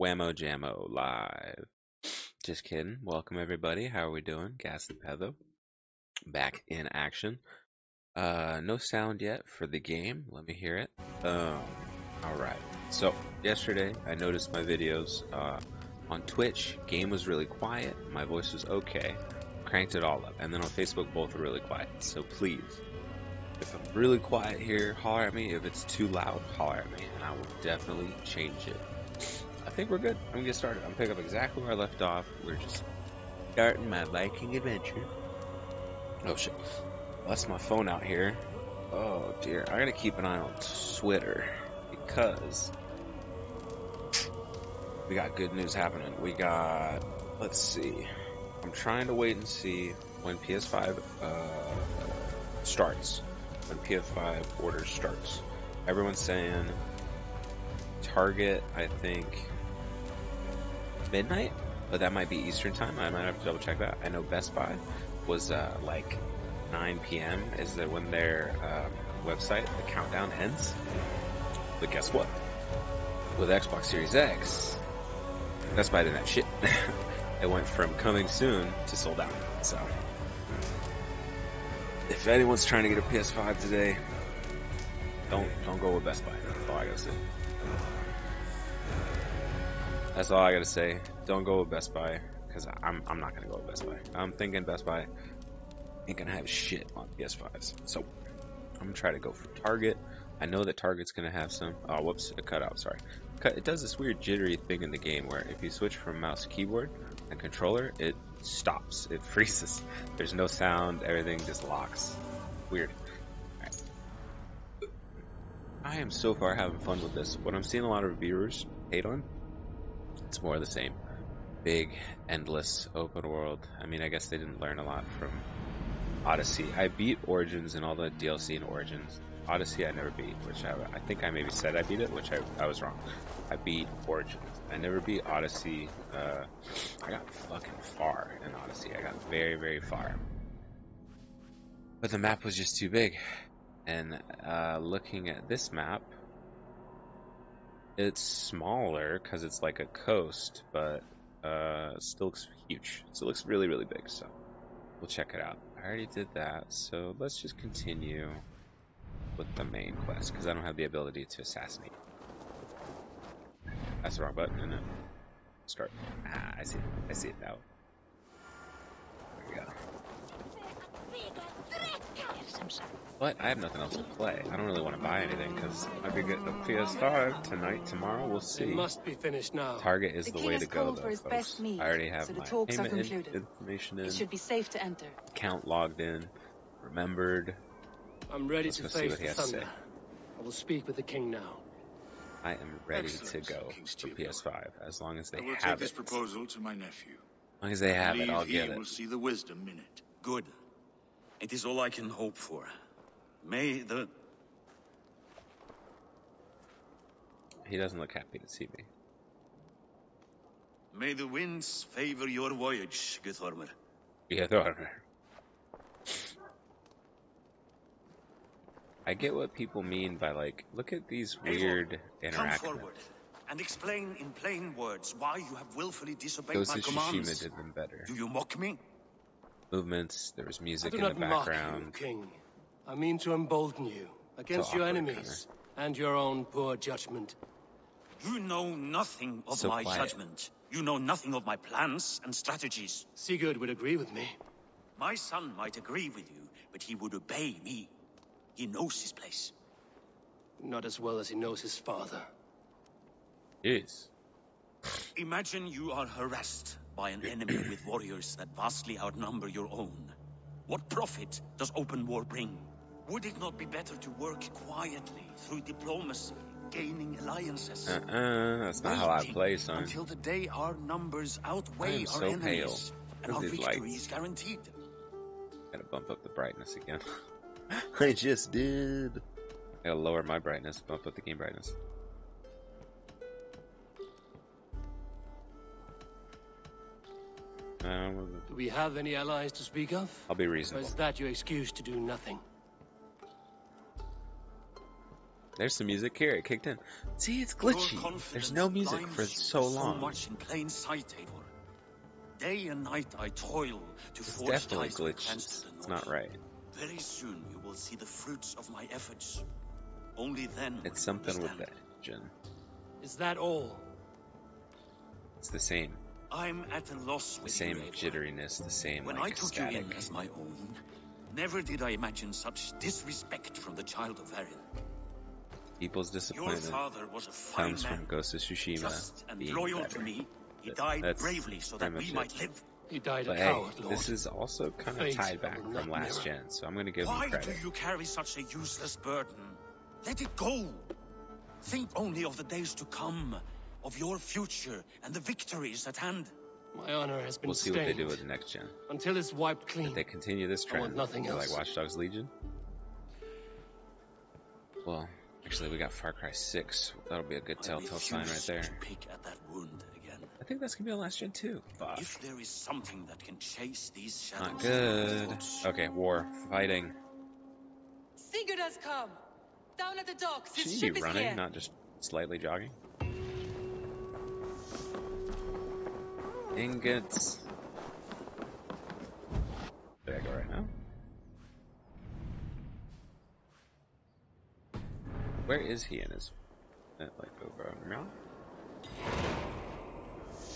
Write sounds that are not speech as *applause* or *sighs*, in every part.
Whammo Jammo live. Just kidding. Welcome everybody. How are we doing? Gas and Peatho back in action. Uh, no sound yet for the game. Let me hear it. Um, all right. So yesterday I noticed my videos uh, on Twitch. Game was really quiet. My voice was okay. Cranked it all up, and then on Facebook both were really quiet. So please, if I'm really quiet here, holler at me. If it's too loud, holler at me, and I will definitely change it. I think we're good. I'm gonna get started. I'm gonna pick up exactly where I left off. We're just starting my Viking adventure. Oh shit. That's my phone out here. Oh dear. I gotta keep an eye on Twitter because we got good news happening. We got, let's see. I'm trying to wait and see when PS5 uh, starts. When PS5 orders starts. Everyone's saying Target, I think, midnight, but that might be Eastern time. I might have to double check that. I know Best Buy was uh, like 9 p.m. is that when their um, website the countdown ends. But guess what? With Xbox Series X, Best Buy didn't have shit. *laughs* it went from coming soon to sold out. So, if anyone's trying to get a PS5 today, don't don't go with Best Buy. That's all I gotta say. That's all I gotta say. Don't go with Best Buy because I'm I'm not gonna go with Best Buy. I'm thinking Best Buy ain't gonna have shit on PS5s. So I'm gonna try to go for Target. I know that Target's gonna have some. Oh, whoops, it cut out. Sorry. It does this weird jittery thing in the game where if you switch from mouse to keyboard and controller, it stops. It *laughs* freezes. There's no sound. Everything just locks. Weird. I am so far having fun with this. What I'm seeing a lot of reviewers hate on it's more of the same. Big, endless open world. I mean, I guess they didn't learn a lot from Odyssey. I beat Origins and all the DLC in Origins. Odyssey I never beat, which I, I think I maybe said I beat it, which I, I was wrong. I beat Origins. I never beat Odyssey. Uh, I got fucking far in Odyssey. I got very, very far. But the map was just too big. And uh, looking at this map, it's smaller because it's like a coast, but uh, still looks huge. So it looks really, really big. So we'll check it out. I already did that, so let's just continue with the main quest because I don't have the ability to assassinate. That's the wrong button, it? Start. Ah, I see it. I see it now. There we go. But I have nothing else to play. I don't really want to buy anything because I could get the PS5 tonight, tomorrow. We'll see. It must be finished now. Target is The the, way to go, though. folks. best meat, I already have so the my talks payment in- information in, It should be safe to enter. account logged in, remembered. I'm ready Let's to go see face what he the has to thunder. say. I will speak with the king now. I am ready to go for PS5 as long as they I will take have this proposal to my nephew. As long as they have it, I'll get it. will see the wisdom in it. Good. It is all I can hope for. May the... He doesn't look happy to see me. May the winds favor your voyage, Guthormer. Yeah, though. I get what people mean by like, look at these Eivor, weird Come interactions. forward and explain in plain words why you have willfully disobeyed Ghost my of Tsushima commands. did them better. Do you mock me? Movements, there was music in the not mock you, background. king. I mean to embolden you against So your awkward, enemies and your own poor judgment. You know nothing of So my quiet. judgment. You know nothing of my plans and strategies. Sigurd would agree with me. My son might agree with you, but he would obey me. He knows his place. Not as well as he knows his father. Jeez. Imagine you are harassed by an enemy with warriors that vastly outnumber your own. What profit does open war bring? Would it not be better to work quietly through diplomacy, gaining alliances? Uh-uh, that's not how I play, son. Until the day our numbers outweigh am our enemies, pale. and our victory lights. is guaranteed. Gotta bump up the brightness again. *laughs* I just did. I gotta lower my brightness, bump up the game brightness. Um, Do we have any allies to speak of? I'll be Or reasonable. is that your excuse to do nothing? There's some music here. It kicked in. See, it's glitchy. There's no music for so long. So much in plain sight, Eivor. Day and night I toil to It's forge definitely ties glitched. to the It's not right. Very soon you will see the fruits of my efforts. Only then It's something with understand. the engine. Is that all? It's the same. I'm at a loss The with same you, jitteriness, the same When like I took static. you in as my own, never did I imagine such disrespect from the child of Varin. People's Your disappointment father was a fine comes man, from Ghost of Tsushima just and being loyal better. to me. He That- died that's bravely so that we much might live. He died But a hey, coward, Lord. this is also kind of tied back not from last mirror. gen, so I'm gonna give Why him do credit. you carry such a useless burden? Let it go. Think only of the days to come, of your future and the victories at hand. My honor has been We'll see what they do with the next gen. Until it's wiped If clean. they continue this trend, nothing they're like else. Watch Dogs Legion. Well, actually, we got Far Cry 6. That'll be a good I telltale sign right there. To at that wound again. I think that's gonna be on last gen too. Fuck. If there is something that can chase these shadows, Not good. Okay, war, fighting. Sigurd has come. Down at the docks. His Should ship you be is running, here. not just slightly jogging? Ingots. Did I go right now? Where is he in his uh, like over now?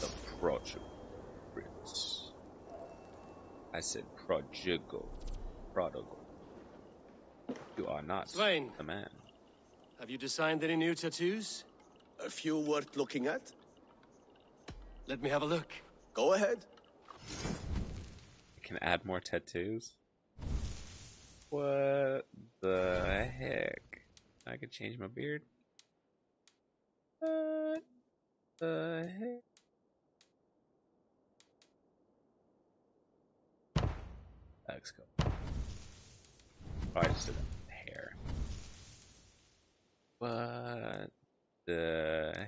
The project prince. I said prodigal. Prodigal. You are not Swain. the man. Have you designed any new tattoos? A few worth looking at? Let me have a look. Go ahead. I can add more tattoos. What the heck? I could change my beard. What the heck? Let's go. Oh, I just did the hair. What the?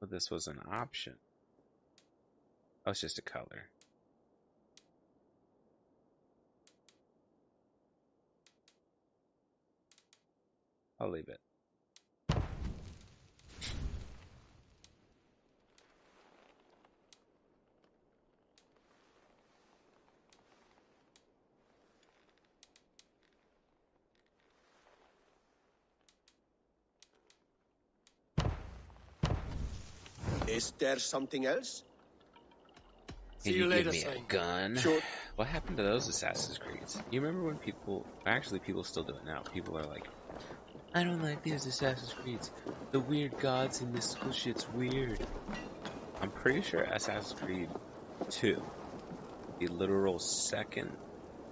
Well, this was an option. Oh, it's just a color. I'll leave it. Is there something else? See Can you give later, me a gun? Sure. *laughs* What happened to those Assassin's Creeds? You remember when people, actually people still do it now. People are like, I don't like these Assassin's Creeds. The weird gods in this school shit's weird. I'm pretty sure Assassin's Creed 2, the literal second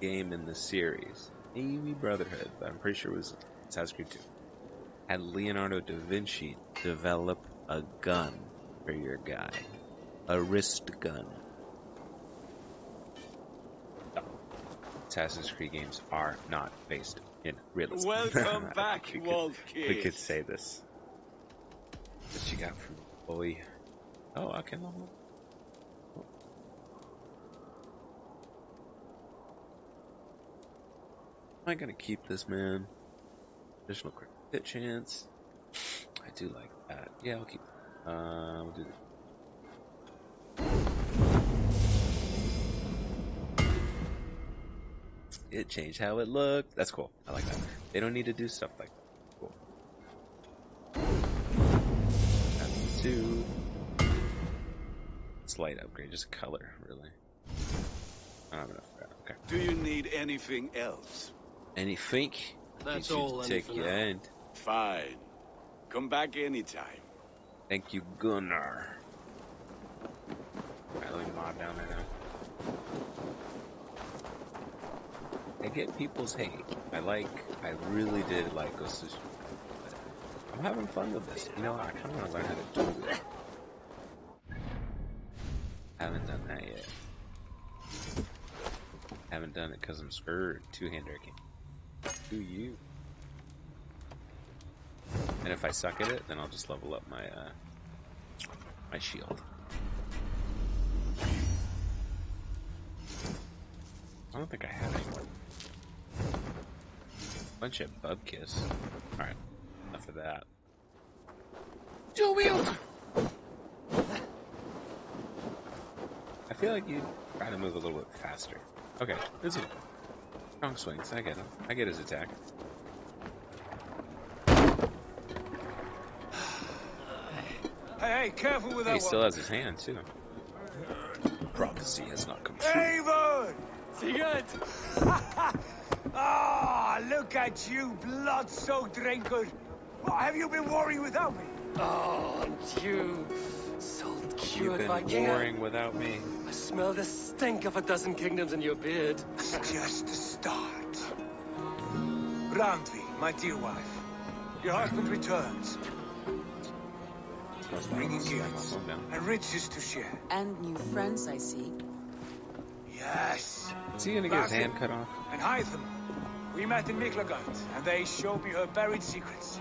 game in the series, maybe Brotherhood, but I'm pretty sure it was Assassin's Creed 2, had Leonardo da Vinci develop a gun for your guy. A wrist gun. Assassin's Creed games are not based realism. Welcome *laughs* back, we Walt could, we could say this. What you got from boy? Oh, okay. no, no. Am I gonna keep this man? Additional crit chance. I do like that. Yeah, I'll keep. Uh, we'll do this. It changed how it looked. That's cool. I like that. They don't need to do stuff like that. Cool. That's two. Slight upgrade, just color, really. Ah, I don't have enough for that. Okay. Do you need anything else? Anything? That's Need you all. Take for your now. end. Fine. Come back anytime. Thank you, Gunnar. Alright, let me mob down there now. I get people's hate. I like, I really did like Ghost of Tsushima, I'm having fun with this. You know, I kind of want to learn how to do it. Haven't done that yet. Haven't done it because I'm scared. Two-hander game. Do you? And if I suck at it, then I'll just level up my uh, my shield. I don't think I have any more. Bunch of bubkiss. Alright, enough of that. Dual wield! I feel like you try to move a little bit faster. Okay, this is strong swings. I get him. I get his attack. *sighs* Hey, hey, careful with that He still one. has his hand too. Prophecy has not come true. Eivor! Sigurd! *laughs* Ah, look at you, blood-soaked drinker. What have you been worrying without me? Oh, and you. Salt You've cured been by care. warring without me. I smell the stink of a dozen kingdoms in your beard. It's just the start. Randvi, my dear wife, your husband returns, Smells bringing gifts and riches to share. And new friends, I see. Yes, Is he gonna get his hand cut off? and Hytham. We met in Miklagard, and they showed me her buried secrets.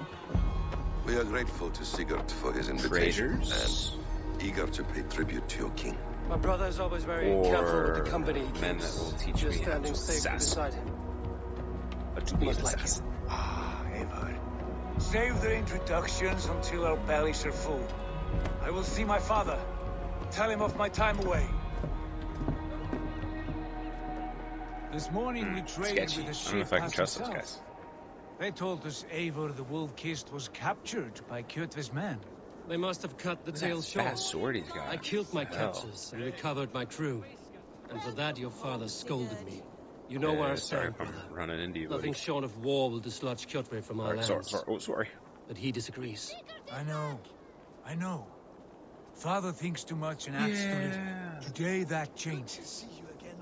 We are grateful to Sigurd for his invitation Traitors? and eager to pay tribute to your king. My brother is always very careful with the company he men keeps. that will teach Just me standing to safely assassin. beside him. But to be an Most likely. assassin. Ah, Eivor. Save the introductions until our bellies are full. I will see my father. Tell him of my time away. This morning we hmm, traded Sketchy. with a I ship don't know if I can passing trust those south. guys. They told us Eivor the Wolf-Kissed was captured by Kjotve's men. They must have cut the tail short. fast sword he's got. I killed my captors and recovered my crew. And for that, your father scolded me. You know Yeah, where I sorry stand, if I'm brother. running into you. Nothing buddy. short of war will dislodge Kjotve from our Sorry, sorry, lands. sorry. Oh, sorry. But he disagrees. I know. I know. Father thinks too much and acts too Yeah. little. Today that changes.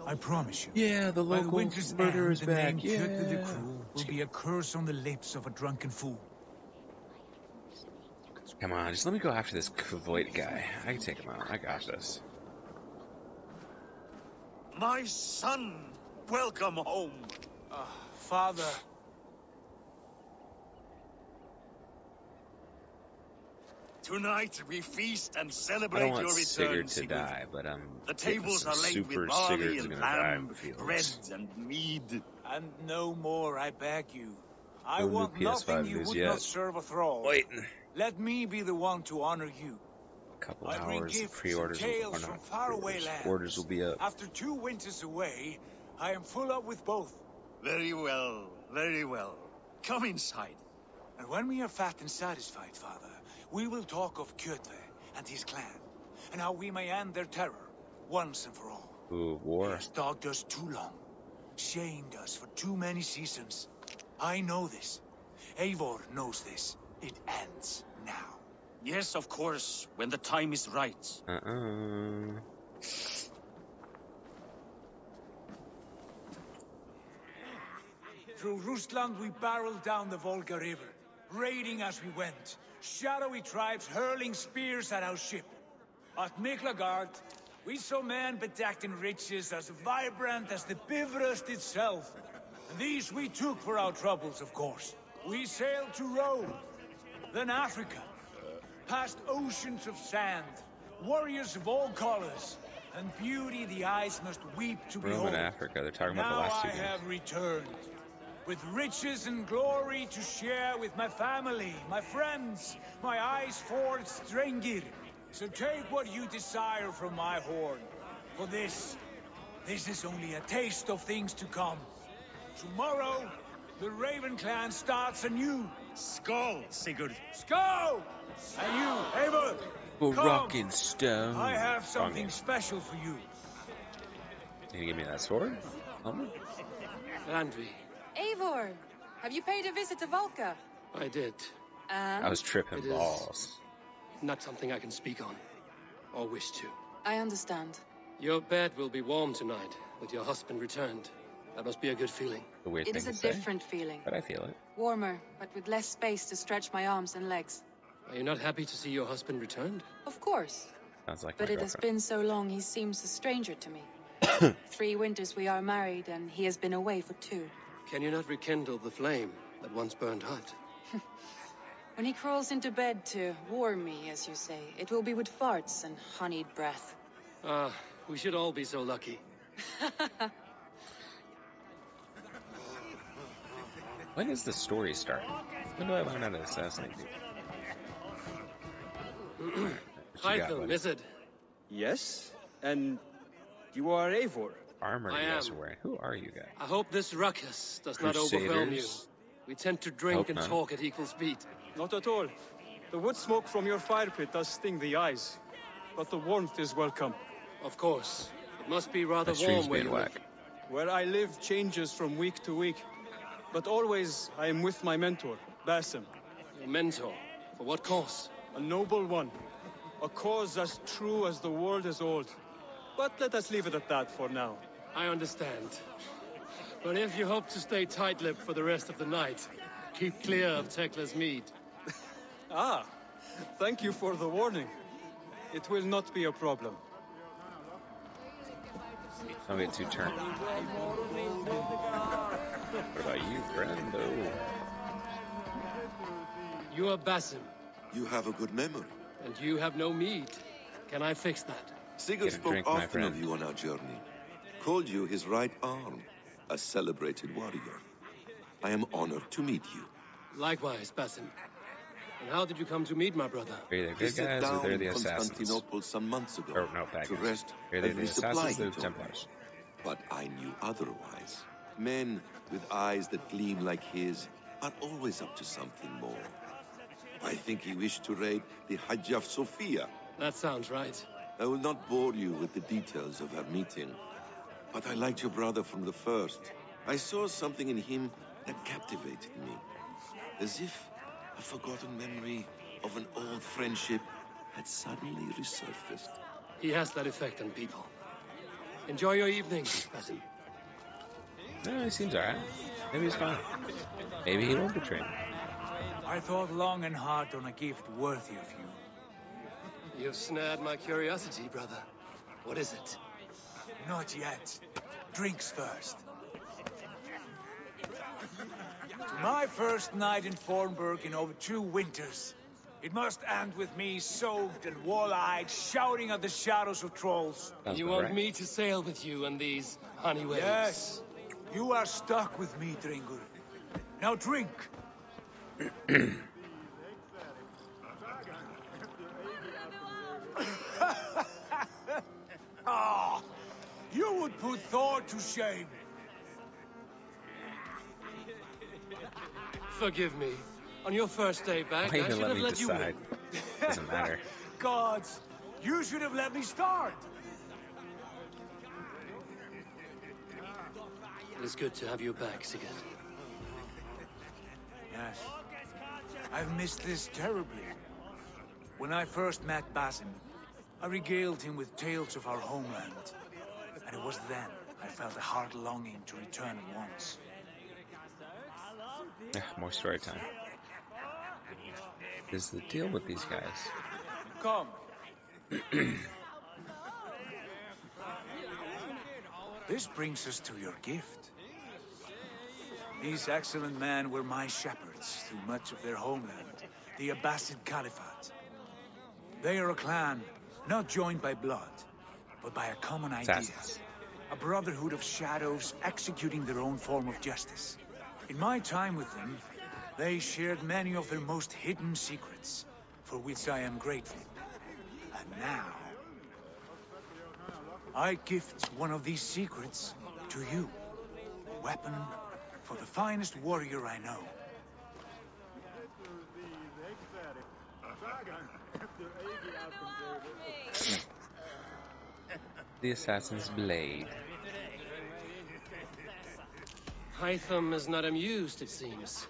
I promise you. Yeah, the By local winter's murderer is the back. name Kjotve the Yeah. Cruel will be a curse on the lips of a drunken fool. Come on, just let me go after this Kvoit guy. I can take him out. I got this. My son, welcome home. Ah, Father, Tonight we feast and I celebrate don't want your return, Sigurd to Sigurd. die, but I'm The tables some are laid super with barley Sigurd's and gonna lamb, the fields. bread and mead. and no more, I beg you. I Who want PS5 nothing you would yet? not serve a thrall. Waiting. Let me be the one to honor you. A couple I bring hours. gifts Pre-orders will, tales or from not faraway pre-orders. lands. Orders will be up. After two winters away, I am full up with both. Very well, very well. Come inside. And when we are fat and satisfied, Father, we will talk of Kjotve and his clan, and how we may end their terror, once and for all. Ooh, He war. has dogged us too long, shamed us for too many seasons. I know this. Eivor knows this. It ends now. Yes, of course, when the time is right. Uh-uh. Through Rusland we barreled down the Volga River, raiding as we went. Shadowy tribes hurling spears at our ship. At Miklagard, we saw men bedecked in riches as vibrant as the Bifrost itself. And these we took for our troubles, of course. We sailed to Rome, then Africa, past oceans of sand, warriors of all colors, and beauty the eyes must weep to Rome behold. and Africa. They're talking about the last two I games. have returned, with riches and glory to share with my family, my friends, my eyes forged Strengir. So take what you desire from my horn. For this, this is only a taste of things to come. Tomorrow, the Raven clan starts anew. Skull, Sigurd. Skull! And you, Eivor, Well, come. rock and stone. I have something game. special for you. Can you give me that sword? Helmet? Randvi, Eivor, have you paid a visit to Valka? I did. And I was tripping It is- balls. Not something I can speak on. Or wish to. I understand. Your bed will be warm tonight, with your husband returned. That must be a good feeling. The weird It thing is a to say, different feeling. but I feel it. Warmer, but with less space to stretch my arms and legs. Are you not happy to see your husband returned? Of course. Sounds like But it has been so long he seems a stranger to me. *coughs* Three winters we are married, and he has been away for two. Can you not rekindle the flame that once burned hot? *laughs* When he crawls into bed to warm me, as you say, it will be with farts and honeyed breath. Ah, we should all be so lucky. *laughs* When does the story start? When do I learn how to assassinate people? *clears throat* What you got, is it? Yes? And you are Eivor? Armor I you guys am. are wearing. Who are you guys? I hope this ruckus does not overwhelm you. We tend to drink and not. talk at equal speed. Not at all. The wood smoke from your fire pit does sting the eyes. But the warmth is welcome. Of course. It must be rather My warm where you whack. live. Where I live changes from week to week. But always I am with my mentor, Basim. Your mentor. For what cause? A noble one. A cause as true as the world is old. But let us leave it at that for now. I understand. But if you hope to stay tight-lipped for the rest of the night, keep clear of Tekla's mead. *laughs* Ah, thank you for the warning. It will not be a problem. Don't get too turned. What about you, friendo? You are Basim, You have a good memory. and you have no mead. Can I fix that? Sigurd spoke drink, often of you on our journey. Called you his right arm, a celebrated warrior. I am honored to meet you. Likewise, Basim. And how did you come to meet my brother? Are you the good sat guys or they're in the assassins? Constantinople some months ago Or no, bad to guys. rest Are they and the resupply, assassins he or the. Templars? But I knew otherwise. Men with eyes that gleam like his are always up to something more. I think he wished to raid the Hagia Sophia. That sounds right. I will not bore you with the details of our meeting, but I liked your brother from the first. I saw something in him that captivated me, as if a forgotten memory of an old friendship had suddenly resurfaced. He has that effect on people. Enjoy your evening, Basim. No, he seems alright. Maybe he's fine. Maybe he won't betray me. I thought long and hard on a gift worthy of you. You've snared my curiosity, brother. What is it? Not yet. Drinks first. My first night in Fornburg in over two winters. It must end with me soaked and wall-eyed, shouting at the shadows of trolls. Sounds you want right. me to sail with you on these honey waves? Yes, you are stuck with me, drengr. Now drink. *clears throat* Ah, you would put Thor to shame. Forgive me. On your first day back, Why I should let have me let you decide? win. Doesn't matter. *laughs* Gods, you should have let me start. It is good to have you back, Sigurd. Yes. I've missed this terribly. When I first met Basim, I regaled him with tales of our homeland. And it was then I felt a hard longing to return at once. Yeah, more story time. Is the deal with these guys? Come. *clears throat* This brings us to your gift. These excellent men were my shepherds through much of their homeland, the Abbasid Caliphate. They are a clan, not joined by blood, but by a common idea. Assassins. A brotherhood of shadows executing their own form of justice. In my time with them, they shared many of their most hidden secrets, for which I am grateful. And now, I gift one of these secrets to you. A weapon for the finest warrior I know. *laughs* *laughs* The assassin's blade. Hytham is not amused, it seems.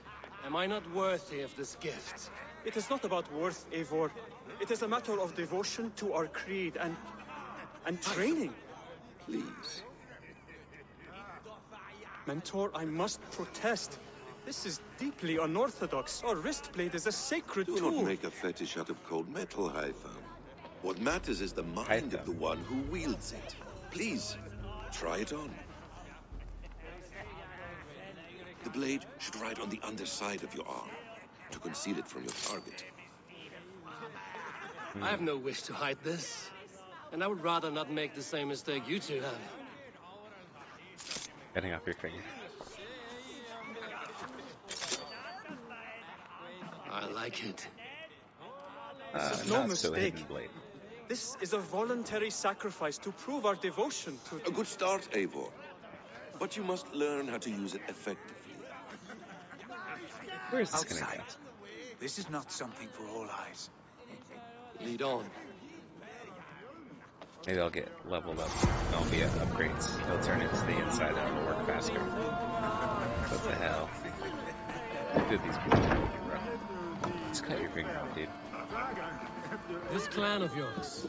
Am I not worthy of this gift? It is not about worth, Eivor. It is a matter of devotion to our creed and... and training. Please. Mentor, I must protest. This is deeply unorthodox. Our wrist blade is a sacred Do tool. not make a fetish out of cold metal, Hytham. What matters is the mind of the one who wields it. Please, try it on. The blade should ride on the underside of your arm to conceal it from your target. I have no wish to hide this. And I would rather not make the same mistake you two have. Getting off your finger. I like it. Uh, This is no not so mistake. hidden blade. This is a voluntary sacrifice to prove our devotion to... A good start, Eivor. But you must learn how to use it effectively. Where is this gonna Outside. This is not something for all eyes. Lead on. Maybe I'll get leveled up. There'll be at upgrades. He'll turn into the inside out and work faster. What the hell? Look at these people, bro. Just cut your finger off, dude. This clan of yours,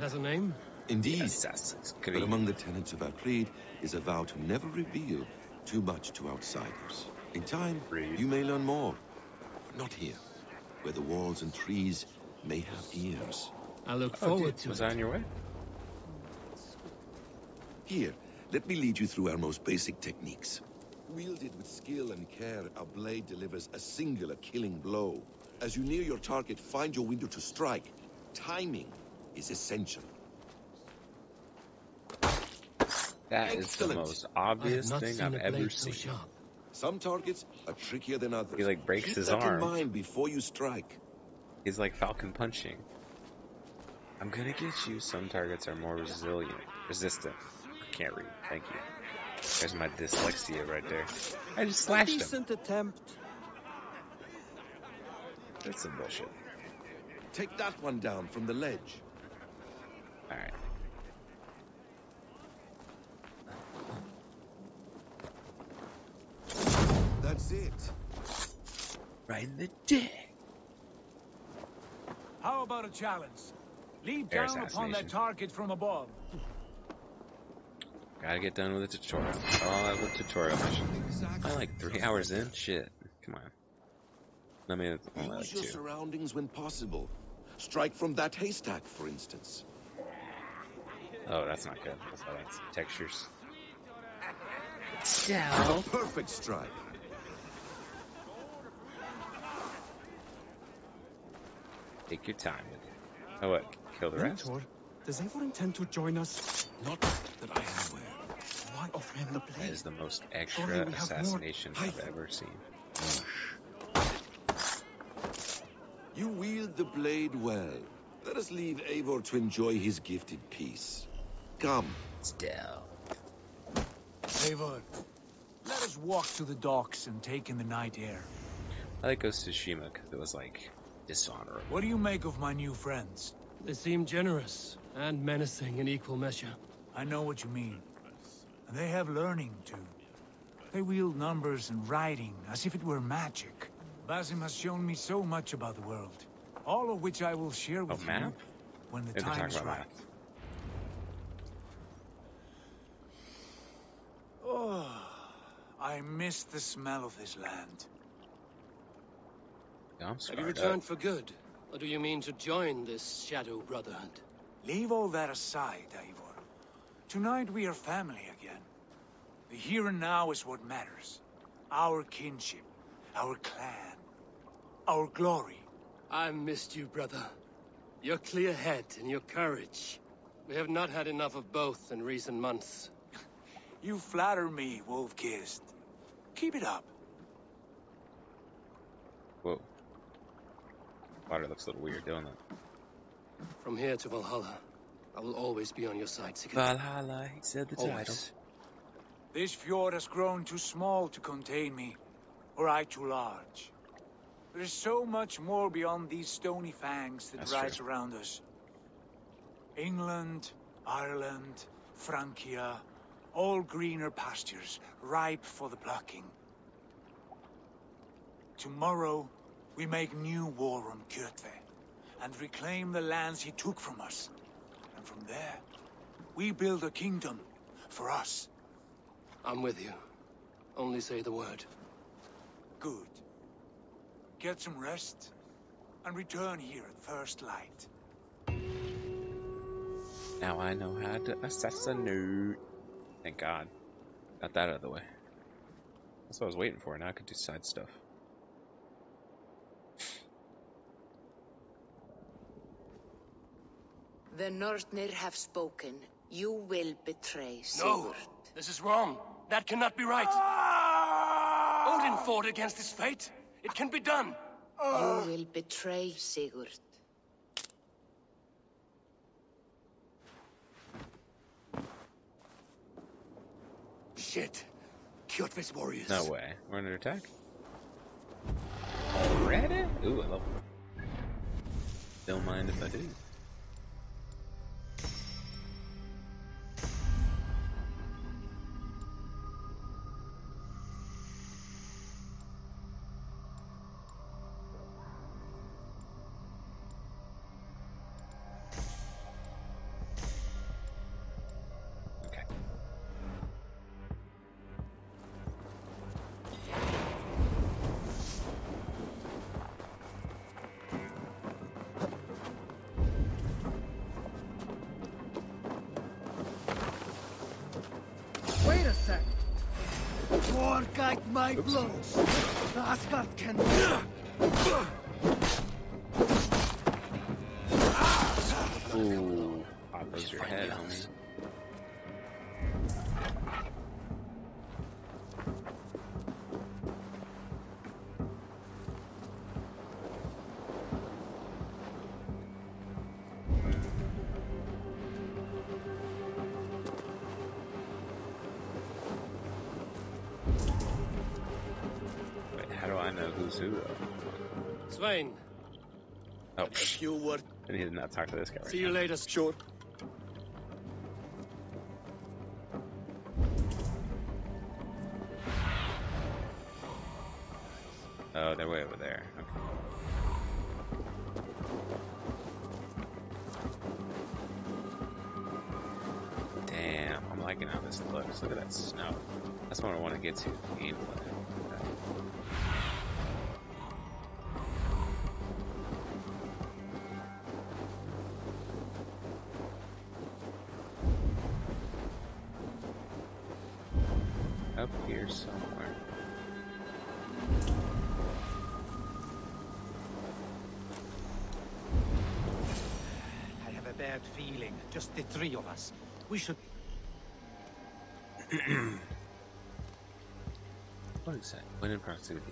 has a name? Indeed. Assassin's But among the tenets of our creed is a vow to never reveal too much to outsiders. In time, Creed. you may learn more. But not here, where the walls and trees may have ears. I look Oh, forward dude, to was it. I on your way? Here, let me lead you through our most basic techniques. Wielded with skill and care, our blade delivers a singular killing blow. As you near your target, find your window to strike. Timing is essential. That is the Excellent. most I have obvious thing I've ever blade so seen. sharp. Some targets are trickier than others. He, like, breaks Keep his that arm. in mind before you strike. He's like Falcon punching. I'm gonna get you. Some targets are more resilient, resistant. I can't read. Thank you. There's my dyslexia right there. I just A slashed him. attempt. That's some bullshit. Take that one down from the ledge. All right. That's it. Right in the dick. How about a challenge? Leap Air down upon that target from above. Gotta get done with the tutorial. Oh, I have a tutorial mission. I'm like three hours in. Shit. Come on. I mean, it's only like Use your two. surroundings when possible. Strike from that haystack, for instance. Oh, that's not good. That's why that's textures. A perfect strike. Take your time with it. Oh, what? Kill the rest? Mentor, does Eivor intend to join us? Not that I am aware. Why offer him the blade? is the most extra we have more. assassination I've ever seen. You wield the blade well. Let us leave Eivor to enjoy his gifted peace. Come. Still. Eivor, let us walk to the docks and take in the night air. I like Ghost of Tsushima because it was like dishonorable. What do you make of my new friends? They seem generous and menacing in equal measure. I know what you mean. And they have learning, too. They wield numbers and writing as if it were magic. Basim has shown me so much about the world. All of which I will share with you math? when the time is about right. math. Oh, I miss the smell of this land. Yeah, I'm Have you returned up. for good? Or do you mean to join this Shadow Brotherhood? Leave all that aside, Eivor. Tonight we are family again. The here and now is what matters. Our kinship, our clan, our glory. I missed you, brother. Your clear head and your courage. We have not had enough of both in recent months. *laughs* You flatter me, Wolf-Kissed. Keep it up. Whoa. Water looks a little weird doing that. From here to Valhalla, I will always be on your side, Sigurd. Valhalla, he said the title. Always. This fjord has grown too small to contain me, or I too large. There is so much more beyond these stony fangs that That's rise true. around us. England, Ireland, Francia, all greener pastures, ripe for the plucking. Tomorrow, we make new war on Kjotve, and reclaim the lands he took from us. And from there, we build a kingdom for us. I'm with you. Only say the word. Good. Get some rest, and return here at first light. Now I know how to assassinate. Thank God. Got that out of the way. That's what I was waiting for. Now I could do side stuff. The Nornir have spoken. You will betray Sigurd. No! This is wrong. That cannot be right. Ah! Odin fought against his fate. It can be done. You ah. will betray Sigurd. Shit. Kjotve's warriors. No way. We're under attack? Already? Ooh, I love it. Don't mind if I do. My blows. Asgard can. Ooh, pop goes your head, homie. A few words. I need to not talk to this guy right see you now. later. Sure. Here somewhere. I have a bad feeling. Just the three of us. We should. *clears throat* What is that? When in proximity.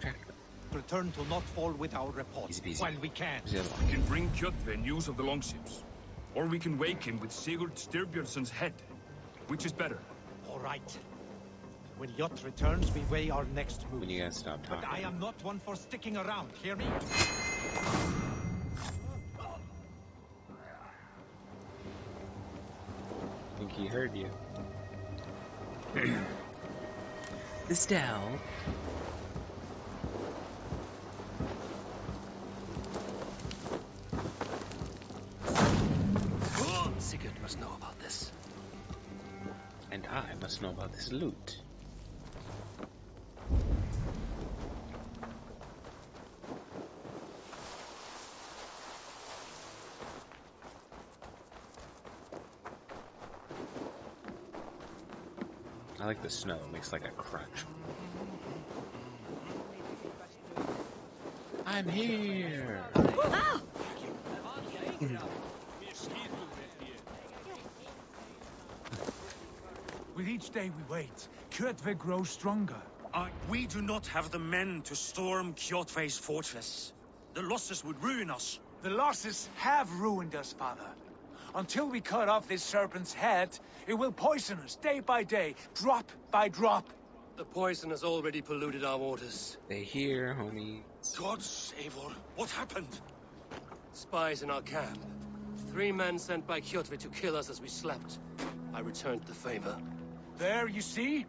Track them. return to Notfall with our report Easy peasy. while we can. Where's the other one? We can bring Kjotve news of the longships. Or we can wake him with Sigurd Styrbjörnsson's head. Which is better? All right. When Jot returns, we weigh our next move. When you guys stop But. I am not one for sticking around, hear me? I think he heard you. *clears throat* the stealth. Sigurd must know about this. And I must know about this loot. The snow. It makes like a crunch. I'm here. *laughs* With each day we wait, Kjotve grows stronger. Uh, we do not have the men to storm Kjotve's fortress. The losses would ruin us. The losses have ruined us, father. Until we cut off this serpent's head, it will poison us day by day, drop by drop. The poison has already polluted our waters. They here, homie. God save her. What happened? Spies in our camp. Three men sent by Kjotve to kill us as we slept. I returned the favor. There, you see?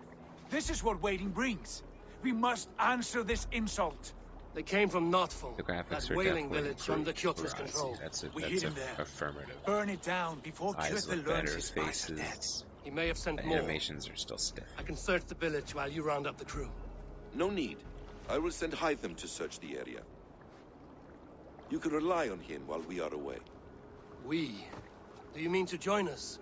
This is what waiting brings. We must answer this insult. They came from Notful, The graphics that are whaling village under improved Kjotve's for Odyssey. control. That's a, We that's hid a him there. affirmative. Burn it down before Eyes Kjotve learns better, his spies faces. He may have sent The more. animations are still stiff. I can search the village while you round up the crew. No need. I will send Hytham to search the area. You can rely on him while we are away. We? Do you mean to join us?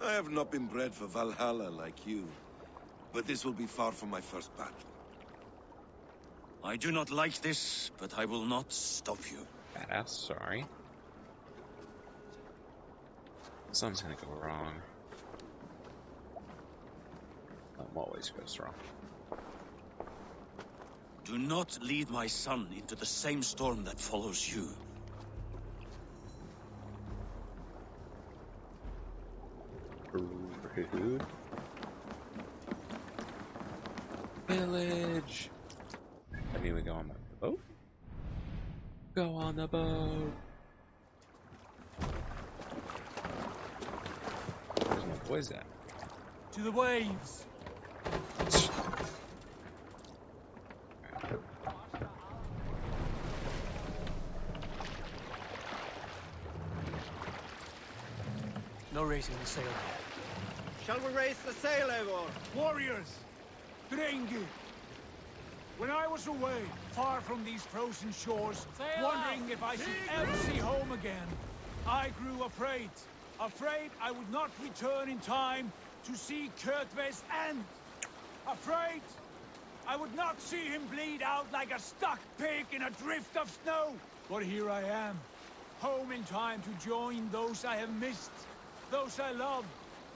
I have not been bred for Valhalla like you, but this will be far from my first battle. I do not like this, but I will not stop you. Badass, sorry. Something's gonna go wrong. Something always goes wrong. Do not lead my son into the same storm that follows you. Rude. Village. I mean, we go on the boat. Go on the boat. Where's my boys at? To the waves. No raising the sail. Shall we raise the sail, Eivor? Warriors! Drengi! When I was away, far from these frozen shores, Sail wondering up! if I should ever see home again, I grew afraid. Afraid I would not return in time to see Kjotve's end. Afraid I would not see him bleed out like a stuck pig in a drift of snow. But here I am, home in time to join those I have missed, those I love.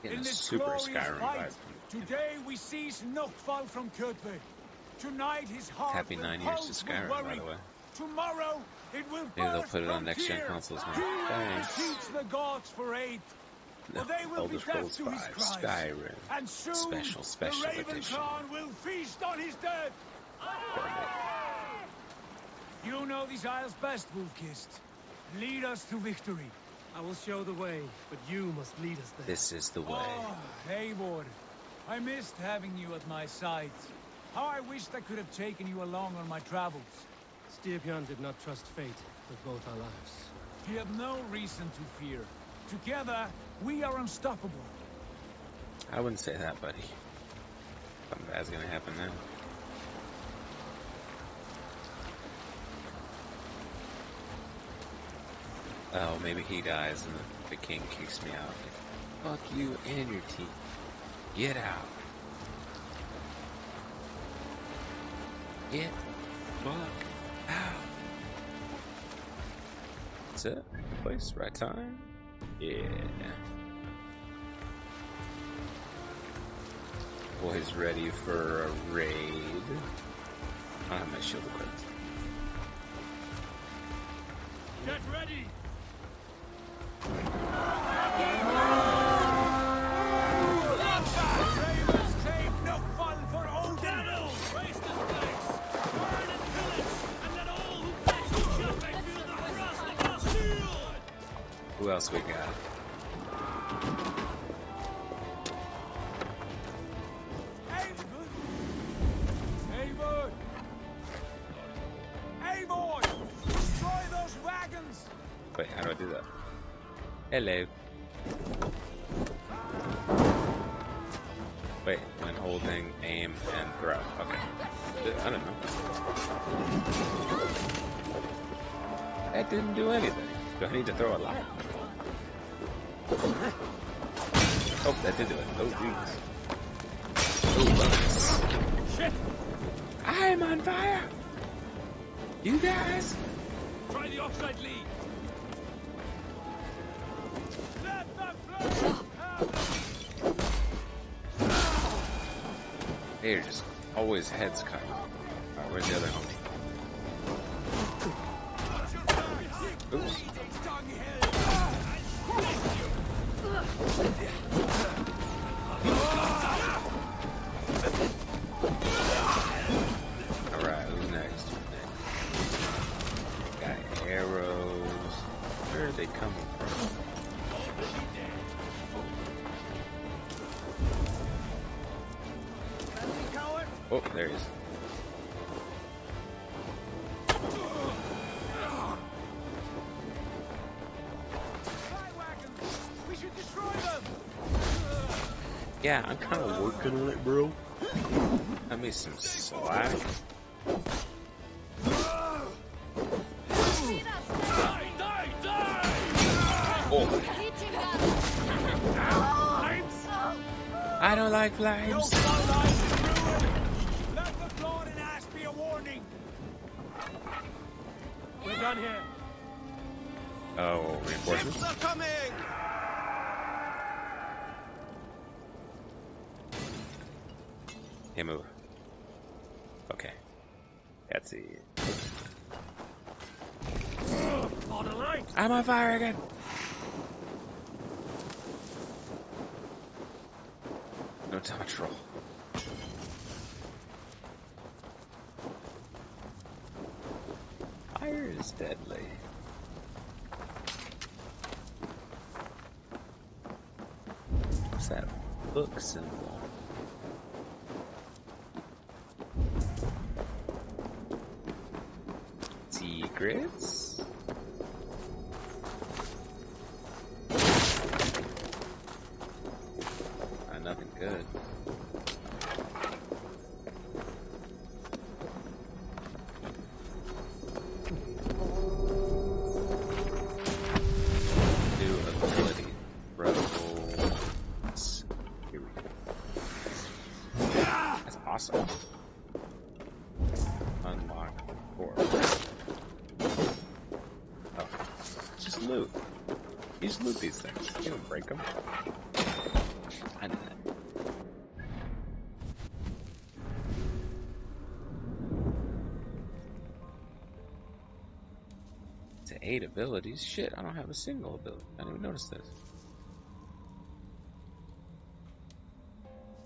Getting in this super glorious Skyrim fight, vibe. Today we seize Nokfal from Kjotve. Tonight his heart Happy will nine years to pulse Skyrim, by the way. Tomorrow it will Maybe they'll put it on next gen fear. consoles now. Thanks. beseech the gods for aid. No, they will Elder Scrolls to his 5 cries. Skyrim. And soon Special, special the Raven edition. Clan will feast on his dead. You know these isles best, Wolf-Kissed. Lead us to victory. I will show the way, but you must lead us there. This is the way. Oh, Eivor. I missed having you at my side. How I wished I could have taken you along on my travels. Styrbjörn did not trust fate with both our lives. You have no reason to fear. Together, we are unstoppable. I wouldn't say that, buddy. Something bad's gonna happen now. Oh, maybe he dies and the, the king kicks me out. Fuck you and your team. Get out. Get fuck out. That's it. Place, right time. Yeah. Boys ready for a raid. I have my shield equipped. Get ready! Who else we got? Eivor! Eivor! Destroy those wagons! Wait, how do I do that? Hello. Oh, that did do it. Oh, jeez. Oh, bugs. Shit! I'm on fire! You guys? Try the offside lead! Let the flames They're just always heads cut. Alright, where's the other homie? Ooh. Oh! I'm kind of working on it, bro. Got me some slack. Oh, I don't like flames. Let the and ass be a warning! We're done here. Oh, reinforcements. Ships are coming! Hey, move. Okay. That's it. I'm on fire again! No touch roll. Fire is deadly. What's that book symbol? Secrets? Abilities? Shit, I don't have a single ability. I didn't even notice this.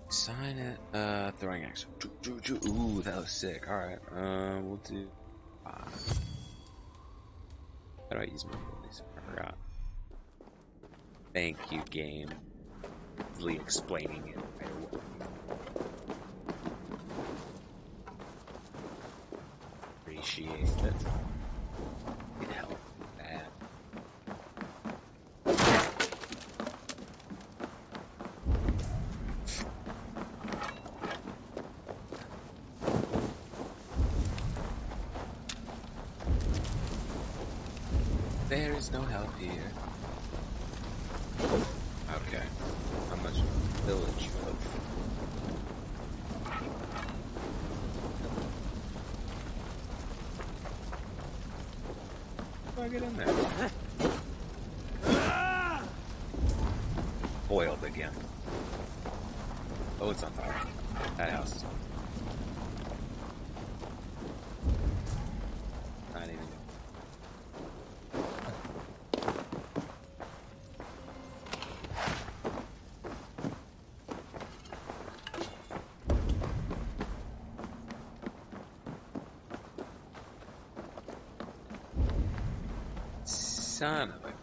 Sign it. Uh, throwing axe. Ooh, that was sick. Alright, uh, we'll do five. How do I use my abilities? I forgot. Thank you, game. Easily explaining it. right away. Appreciate it. Need help with that. There is no help here. Okay. How much village of How do I get in there? Boiled again. Oh, it's on fire. That house is on fire. Not even. Son of a gun.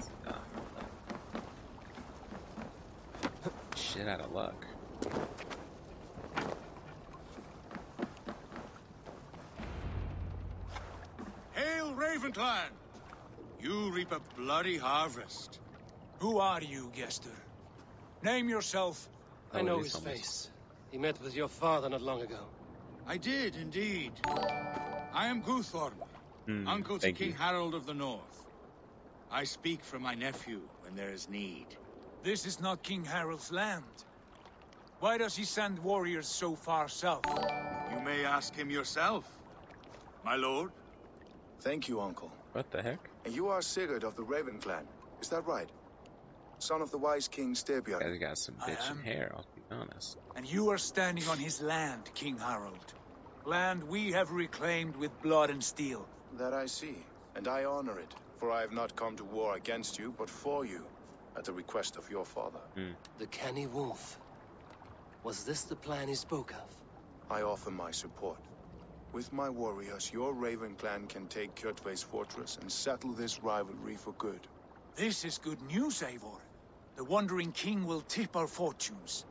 Stuff. *laughs* Shit out of luck. Hail, Ravenclan! You reap a bloody harvest. Who are you, Gester? Name yourself. I Oh, know his almost- face. He met with your father not long ago. I did, indeed. I am Guthorm, Hmm, uncle to King you. Harald of the North. I speak for my nephew when there is need. This is not King Harald's land. Why does he send warriors so far south? You may ask him yourself, my lord. Thank you, Uncle. What the heck? And you are Sigurd of the Raven clan, is that right? Son of the wise king Styrbjörn. Guy's got some I bitchin' hair, I'll be honest. And you are standing on his land, King Harald. Land we have reclaimed with blood and steel. That I see, and I honor it, for I have not come to war against you, but for you, at the request of your father. Hmm. The canny wolf. Was this the plan he spoke of? I offer my support. With my warriors, your Raven clan can take Kjotve's fortress and settle this rivalry for good. This is good news, Eivor. The Wandering King will tip our fortunes.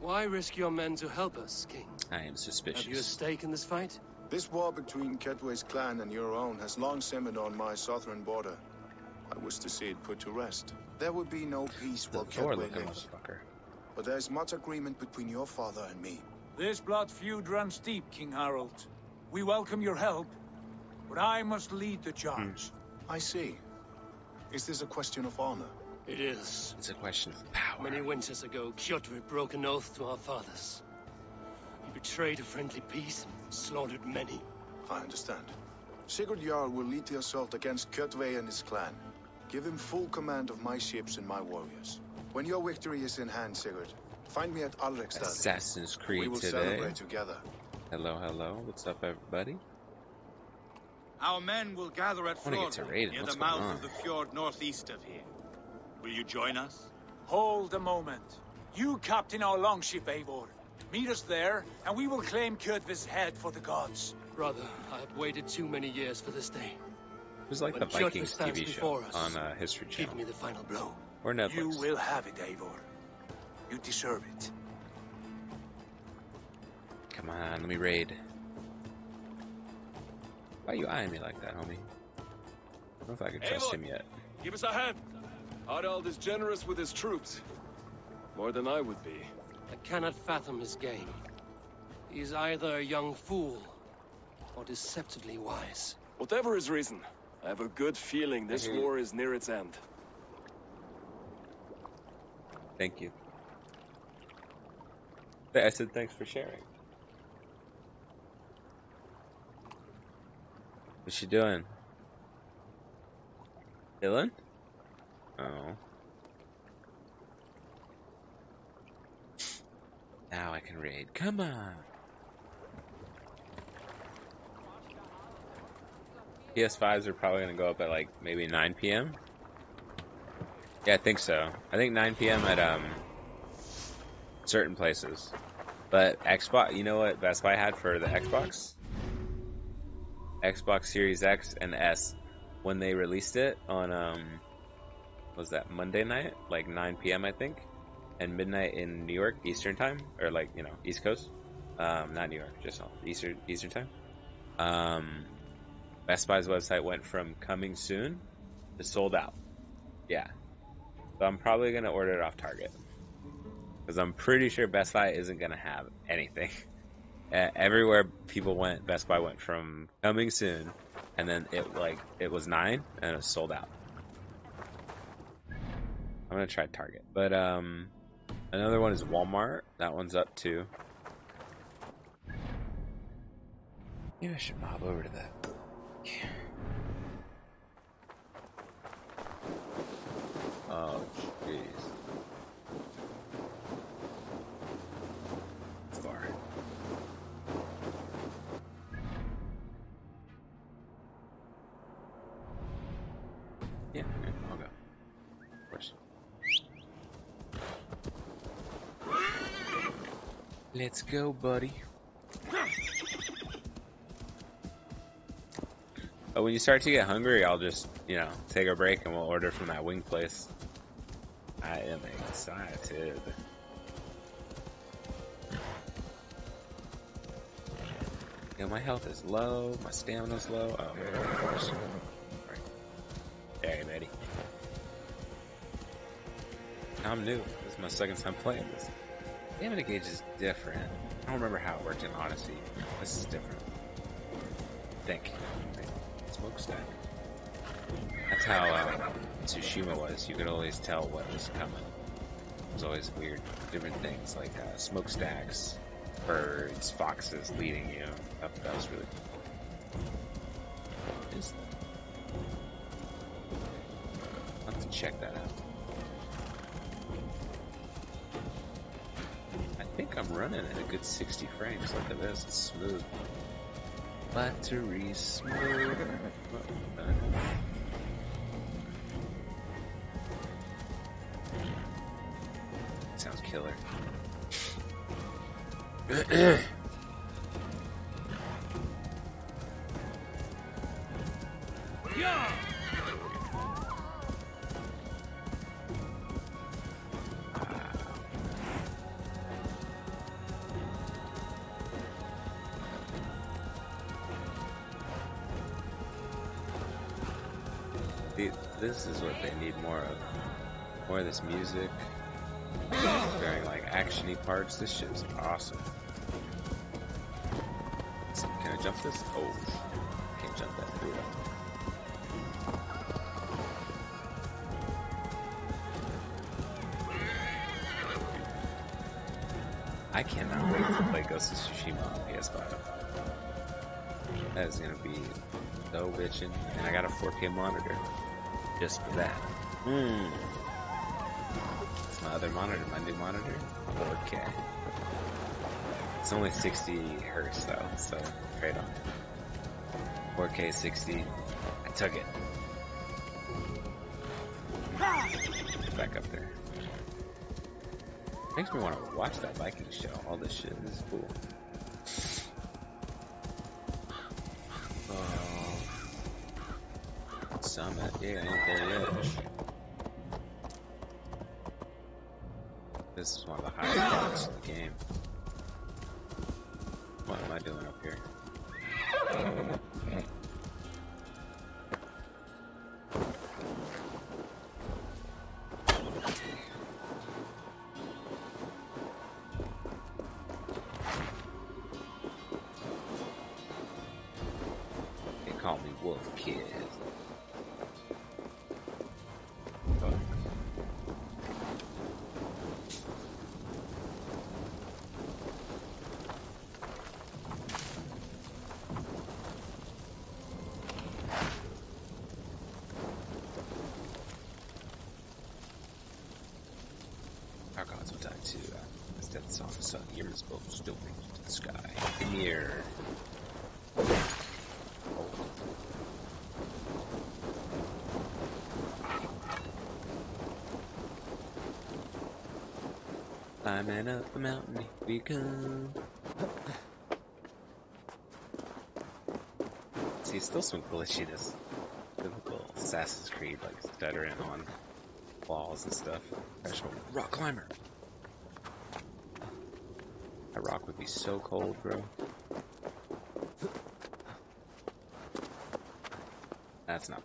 Why risk your men to help us, King? I am suspicious. Have you a stake in this fight? This war between Kjotve's clan and your own has long simmered on my southern border. I wish to see it put to rest. There would be no peace the while Thor Kedway looking lives. motherfucker. But there's much agreement between your father and me. This blood feud runs deep, King Harald. We welcome your help, but I must lead the charge. Hmm. I see. Is this a question of honor? It is. It's a question of power. Many winters ago, Kjotve broke an oath to our fathers. He betrayed a friendly peace and slaughtered many. I understand. Sigurd Jarl will lead the assault against Kjotve and his clan. Give him full command of my ships and my warriors. When your victory is in hand, Sigurd, find me at Alrekstad. Assassin's Creed We Creed will today. celebrate together. Hello, hello. What's up, everybody? Our men will gather at I wanna get to Fjord, near What's the mouth on? of the fjord northeast of here. Will you join us? Hold a moment. You captain our longship, Eivor. Meet us there, and we will claim Kjotve's head for the gods. Brother, I have waited too many years for this day. It was like When the Vikings stands TV show us, on uh, History Give Channel me the final blow. or Netflix. You will have it, Eivor. You deserve it. Come on, let me raid. Why are you eyeing me like that, homie? I don't know if I can trust Eivor! him yet. Give us a hand. Harald is generous with his troops. More than I would be. I cannot fathom his game. He is either a young fool or deceptively wise. Whatever his reason, I have a good feeling this Mhm. war is near its end. Thank you. I said thanks for sharing. What's she doing? Dylan? Oh. Now I can raid. Come on. PS5s are probably going to go up at like maybe 9 p.m. Yeah, I think so. I think 9 p.m. at um certain places. But Xbox, you know what Best Buy had for the Xbox? Xbox Series X and S when they released it on um was that Monday night, like 9 p.m. I think, and midnight in New York Eastern time or like, you know, East Coast. Um not New York, just Eastern Eastern time. Um Best Buy's website went from coming soon to sold out. Yeah. So I'm probably to order it off Target. Because I'm pretty sure Best Buy isn't to have anything. *laughs* Everywhere people went, Best Buy went from coming soon, and then it like it was nine, and it was sold out. I'm gonna try Target, but um, another one is Walmart. That one's up too. Maybe I should mob over to that. Oh, Let's go, buddy. But when you start to get hungry, I'll just, you know, take a break and we'll order from that wing place. I am excited. You know, my health is low, my stamina's low. Oh, course. Right. Hey, buddy. I'm new. This is my second time playing this. Stamina gauge is different. I don't remember how it worked in Odyssey. This is different. Think. Smokestack. That's how uh, Tsushima was. You could always tell what was coming. It was always weird, different things like uh, smokestacks, birds, foxes leading you. That, that was really cool. I'll have to check that out. I'm running at a good 60 frames. Look at this, it's smooth. Battery smooth. Sounds killer. *clears throat* See, this is what they need more of. More of this music. Very like actiony parts. This shit's awesome. So, Can I jump this? Oh, can't jump that through. I cannot wait to play Ghost of Tsushima on PS5. That is gonna be so bitchin', and I got a 4K monitor just for that. Hmm. It's my other monitor, my new monitor, 4K. It's only 60 hertz though, so trade on. 4K 60, I took it. Back up there. Makes me want to watch that Viking show. All this shit is cool. Summit, yeah, ain't as death song sung, Ymir's bow still reaches to the sky. Ymir. Climbing up the mountain, here we come. See, still some glitchiness. Typical Assassin's Creed, like stuttering on walls and stuff. Special rock climber. That rock would so cold, bro. That's not.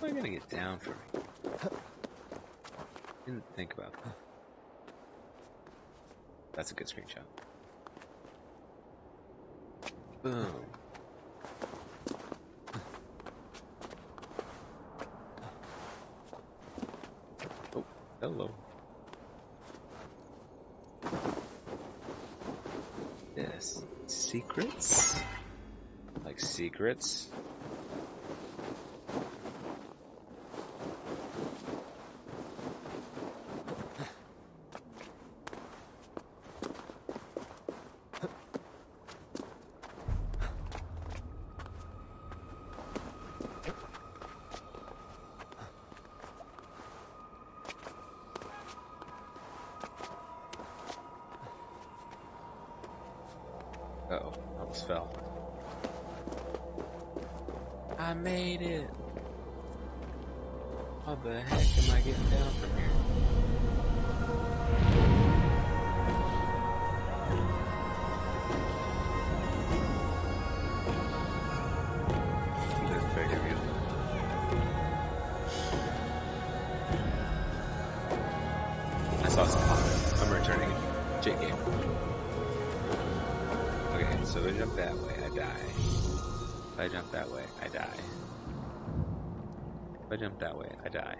How am I gonna get down from here? Didn't think about that. That's a good screenshot. Boom. Oh, hello. Yes. Secrets? Like secrets? If I jump that way, I die. If I jump that way, I die.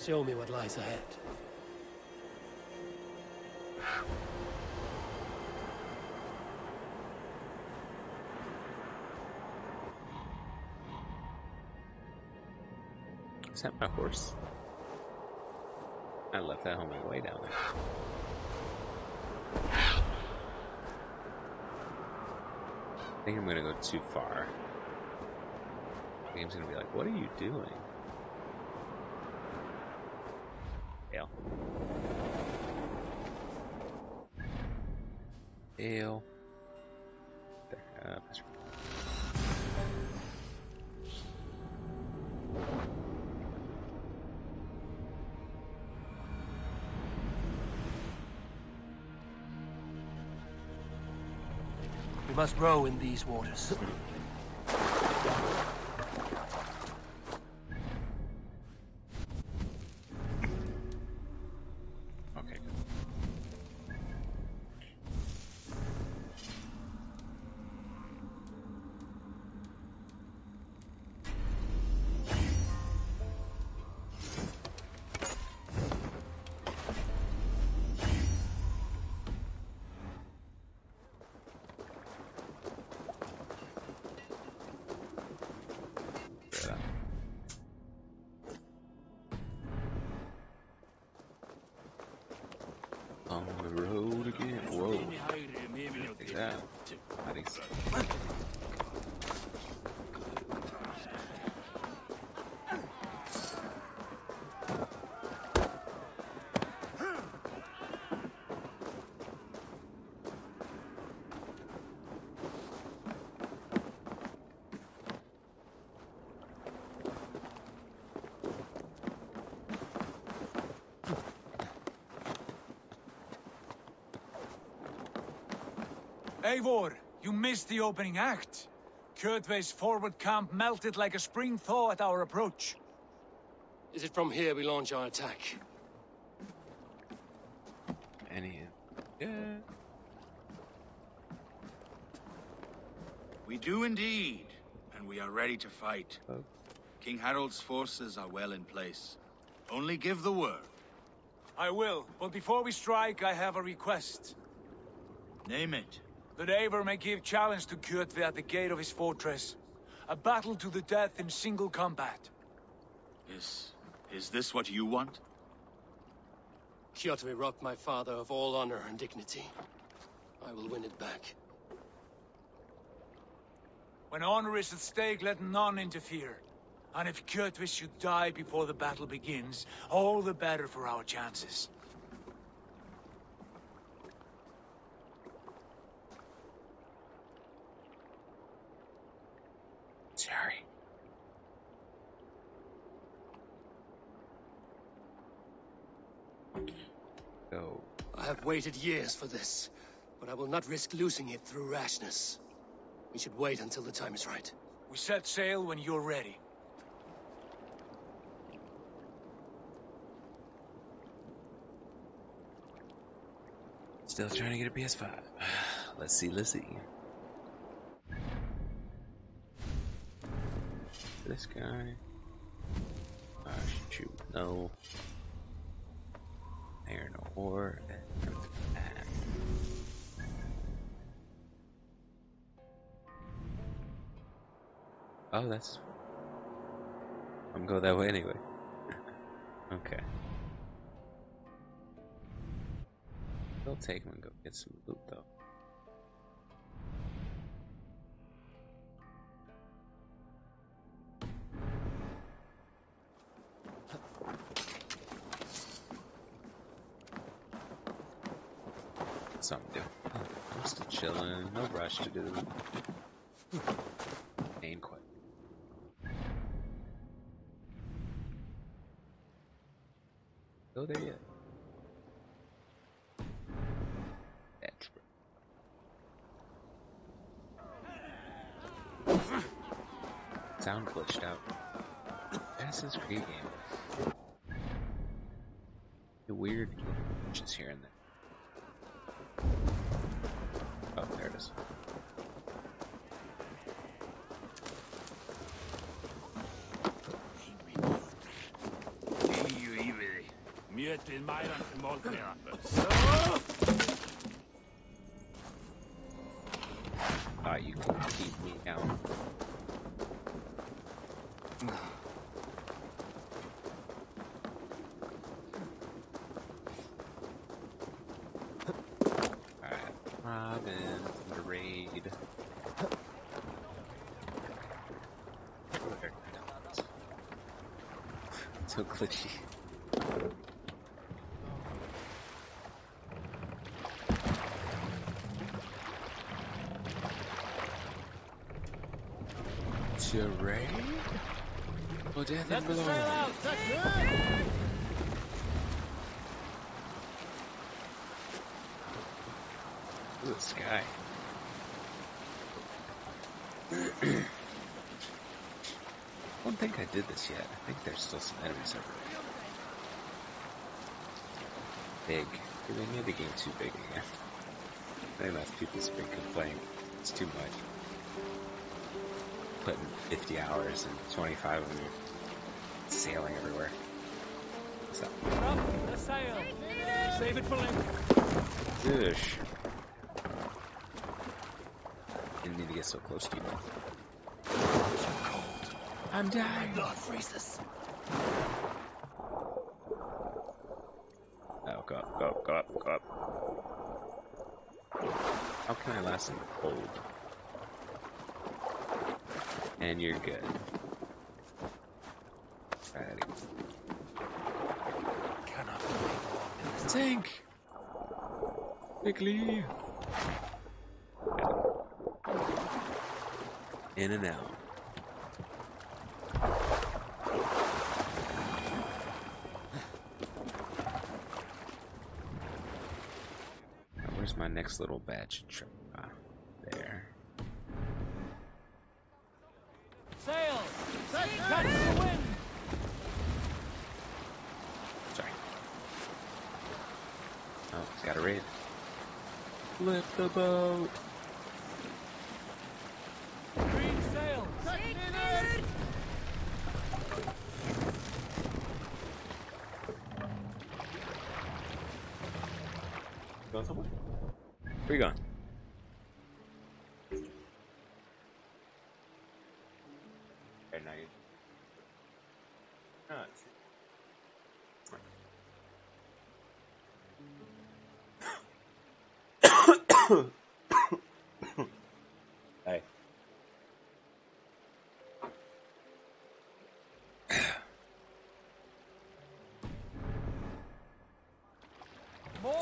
Show me what lies ahead. That my horse? I left that on my way down there. I think I'm gonna go too far. The game's gonna be like, what are you doing? Fail. Fail. Must row in these waters. Eivor, you missed the opening act. Kjotve's forward camp melted like a spring thaw at our approach. Is it from here we launch our attack? Any. Yeah. We do indeed, and we are ready to fight. Oh. King Harald's forces are well in place. Only give the word. I will, but before we strike, I have a request. Name it. That Eivor may give challenge to Kjotve at the gate of his fortress. A battle to the death in single combat. Is... is this what you want? Kjotve robbed my father of all honor and dignity. I will win it back. When honor is at stake, let none interfere. And if Kjotve should die before the battle begins, all the better for our chances. Sorry. Go. I have waited years for this, but I will not risk losing it through rashness. We should wait until the time is right. We set sail when you're ready. Still trying to get a PS5. *sighs* Let's see, let's see. This guy. Uh, shoot, no. Iron ore. and. Oh, that's. I'm going that way anyway. *laughs* okay. They'll take him and go get some loot though. Chilling, to do. Ain't quite. Go there yet? That's Sound glitched out. Assassin's Creed game. The weird glitches here and there. Oh, there it is. Mjötið mærandi moldlega. Ah, you can keep me. Alright. So glitchy. To raid? Oh, death and. Ooh, the sky. I *clears throat* don't think I did this yet. I think there's still some enemies over there. Big. They made the game too big again. *laughs* I think that's people's big complaint. It's too much. Putting 50 hours and 25 of them sailing everywhere. So, The sail! Save it for later. Goosh. Didn't need to get so close to you. I'm dying. Blood freezes. Oh god. go up, go up, go up. How can I last in the cold? And you're good. Alrighty. Cannot in this tank. Quickly. In and out. Where's my next little batch? Tr- Sorry. Oh, he's got a raid. Lift the boat.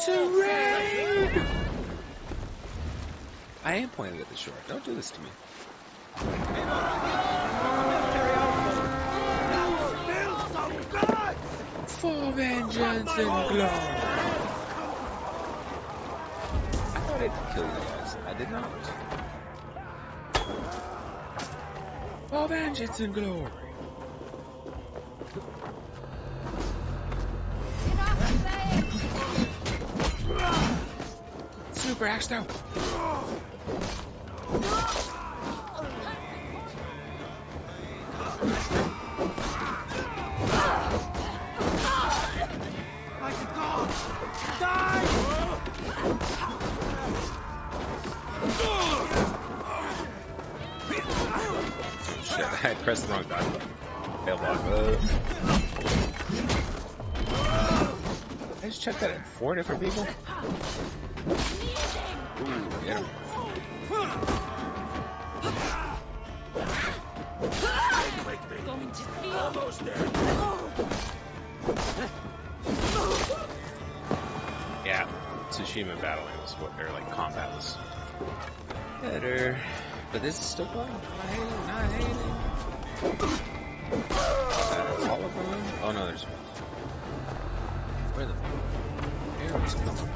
Terrain! I am pointing at the shore. Don't do this to me. For vengeance and glory. I thought I'd kill you guys. I did not. For vengeance and glory. Super axe now. I could go! Die! Shit, I had pressed the wrong button. Fail block. Uh, I just checked that at four different people. Or like combat was better. But this is still fun. Not hating, not hating. Uh, all of them? Oh no, there's one. Where the arrows coming from?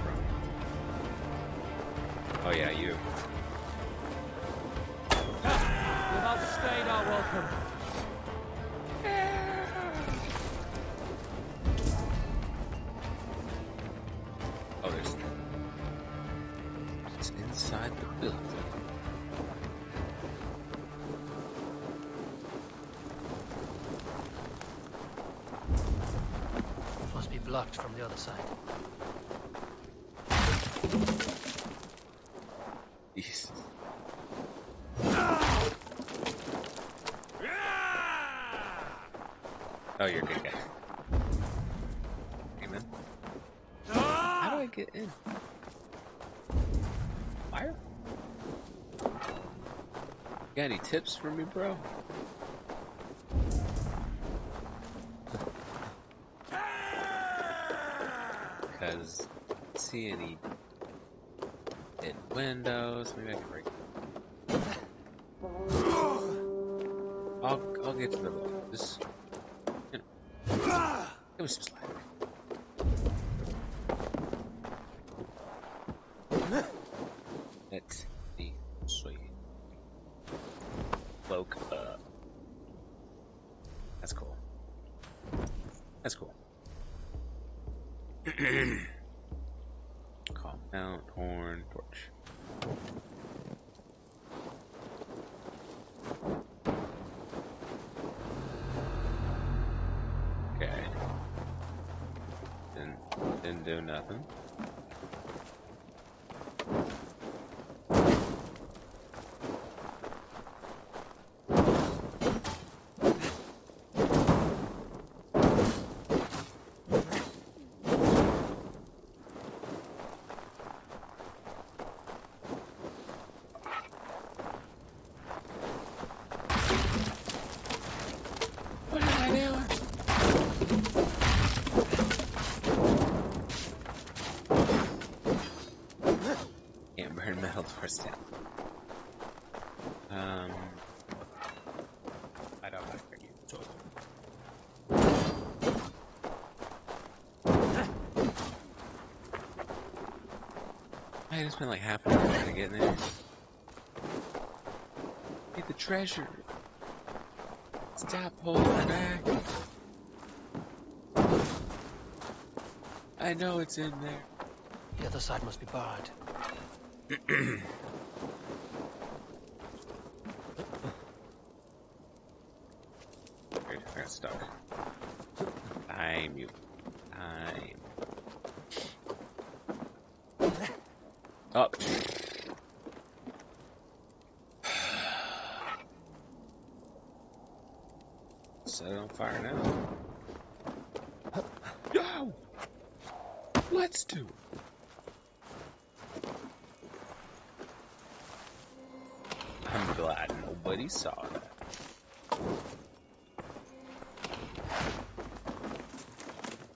Oh yeah, you. Other side. Jesus. Oh, you're a good guy. Amen. How do I get in? Fire? Got any tips for me, bro? Because see any in windows. Maybe I can break. *laughs* I'll I'll get to the boat. Just you know, give me some slack. Let's see. Sweet. Cloak up. That's cool. That's cool. Compound, horn, torch. Okay. Didn't, didn't do nothing. held first down. Um, I don't like her. I just spent like half an hour to get in there. Get the treasure. Stop holding back. I know it's in there. The other side must be barred. *clears throat* Weird, I got stuck. I'm you. I'm. Up. Set it on fire now. No! Let's do it. I'm glad nobody saw that.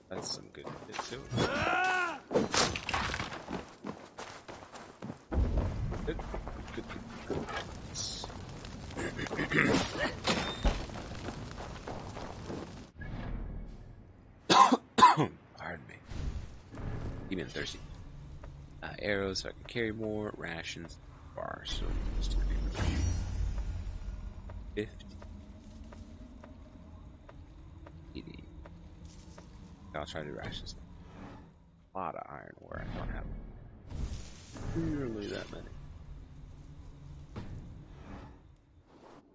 That's some good bit too. Good, good, good, good. Pardon me. Even thirsty. Uh, arrows so I can carry more. Rations. Bar. So just gonna be 50. 80. I'll try to rations. A lot of iron where I don't have nearly that many.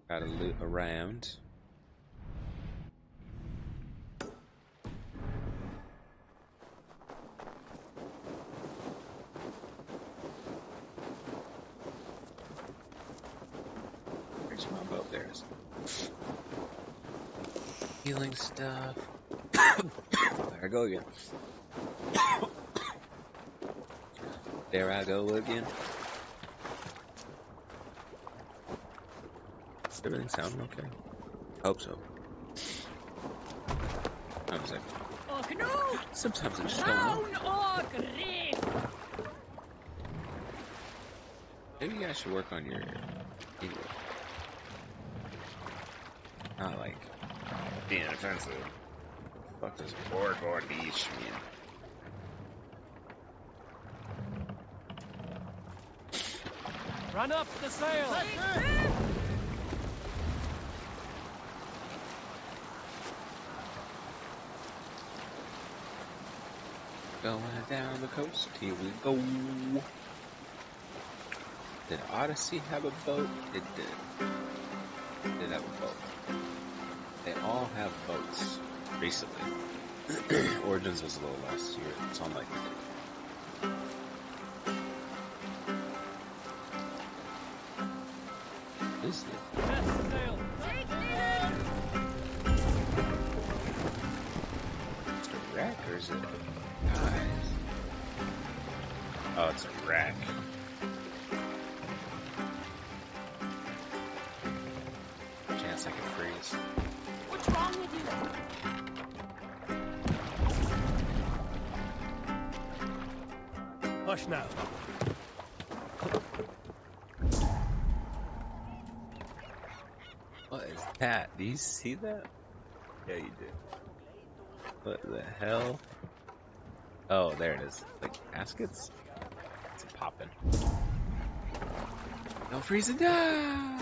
Gotta loot around. Where's my boat? There it is. Healing stuff. *coughs* there I go again. *coughs* there I go again. Everything sounding okay? Hope so. I was like, sometimes I just don't know. Rev! Maybe you guys should work on your English. Not like being offensive. Fuck does work or niche mean? Run up the sail! Going down the coast, here we go. Did Odyssey have a boat? It did. It did have a boat. Have boats recently. *clears throat* Origins was a little last year. It's on like you see that? Yeah, you did. What the hell? Oh, there it is. Like baskets? It's popping. No freezing down!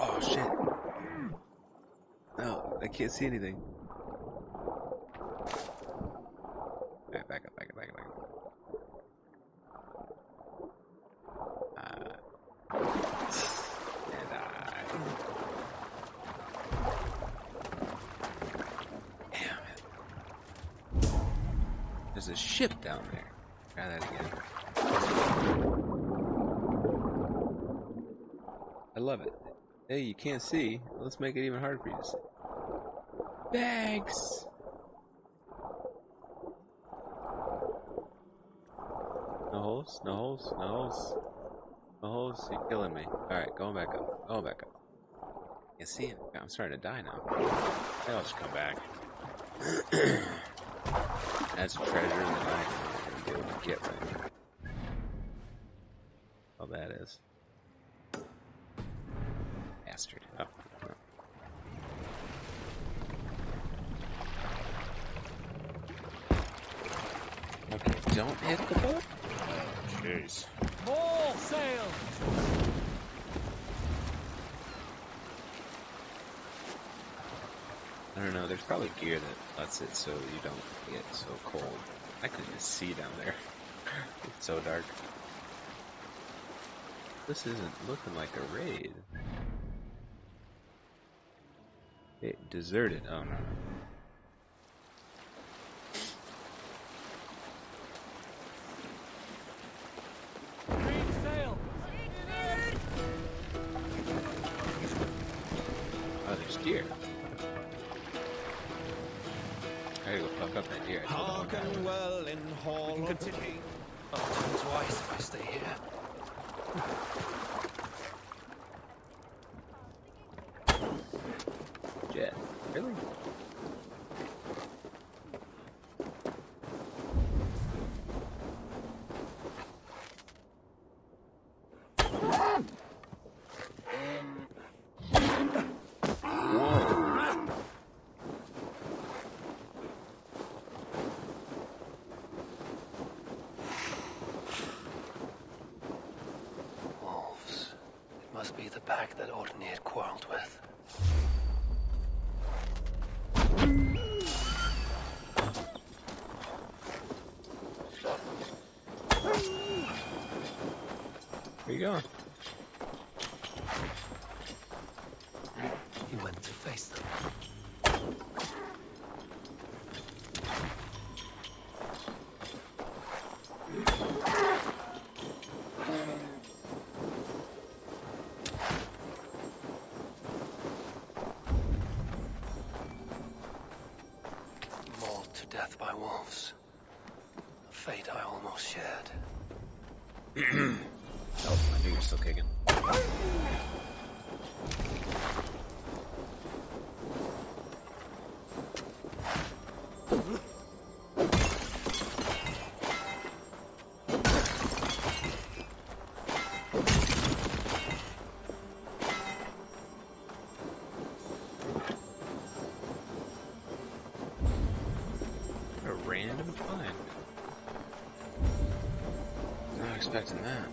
Oh shit. Hmm. No, I can't see anything. Alright, back up, back up, back up, back up. Uh, and I. Damn it. There's a ship down there. Try that again. I love it. Hey, you can't see. Let's make it even harder for you to see. Thanks! No holes? No holes? No holes? No holes? You're killing me. Alright, going back up. Going back up. Can't see it. I'm starting to die now. Maybe I'll just come back. *clears throat* That's a treasure that I'm not gonna be able to get right now. Oh, that is. Bastard. Oh, no. Okay, don't hit the boat. Jeez. More sail! I don't know, there's probably gear it so you don't get so cold. I couldn't even see down there. it's so dark. This isn't looking like a raid. It deserted. Oh no. Fuck up that deer. I told them what happened. well in hall We can continue. Oh, it's wise if I stay here. Jet. Really? Whoa. Wolves. It must be the that Odin had quarreled with. Where you going? Expecting that.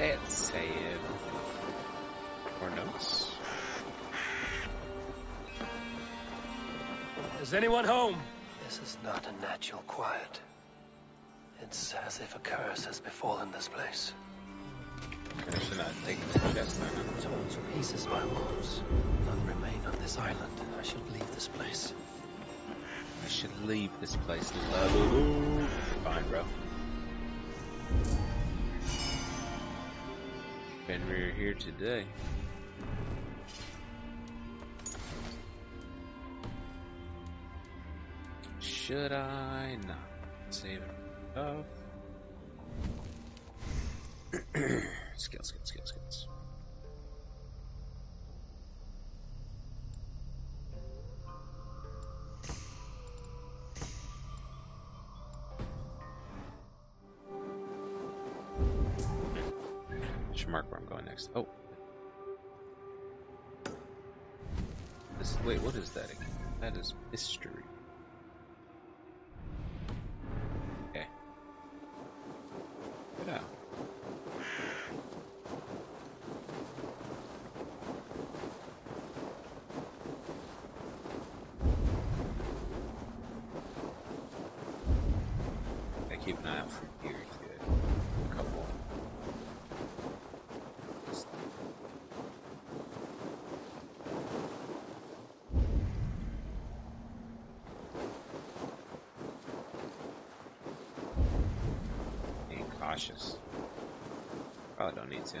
That's sad. More notes? Is anyone home? This is not a natural quiet. It's as if a curse has befallen this place. I should not take this chest then. Torn to pieces by wolves. None remain on this island. I should leave this place. I should leave this place level. Fine, bro. Fenrir here today. Should I not save it? Oh. Next. Oh. This, wait, what is that again? That is mystery. Okay. Get out. I keep an eye out for here too. A couple. Cautious. Probably oh, don't need to.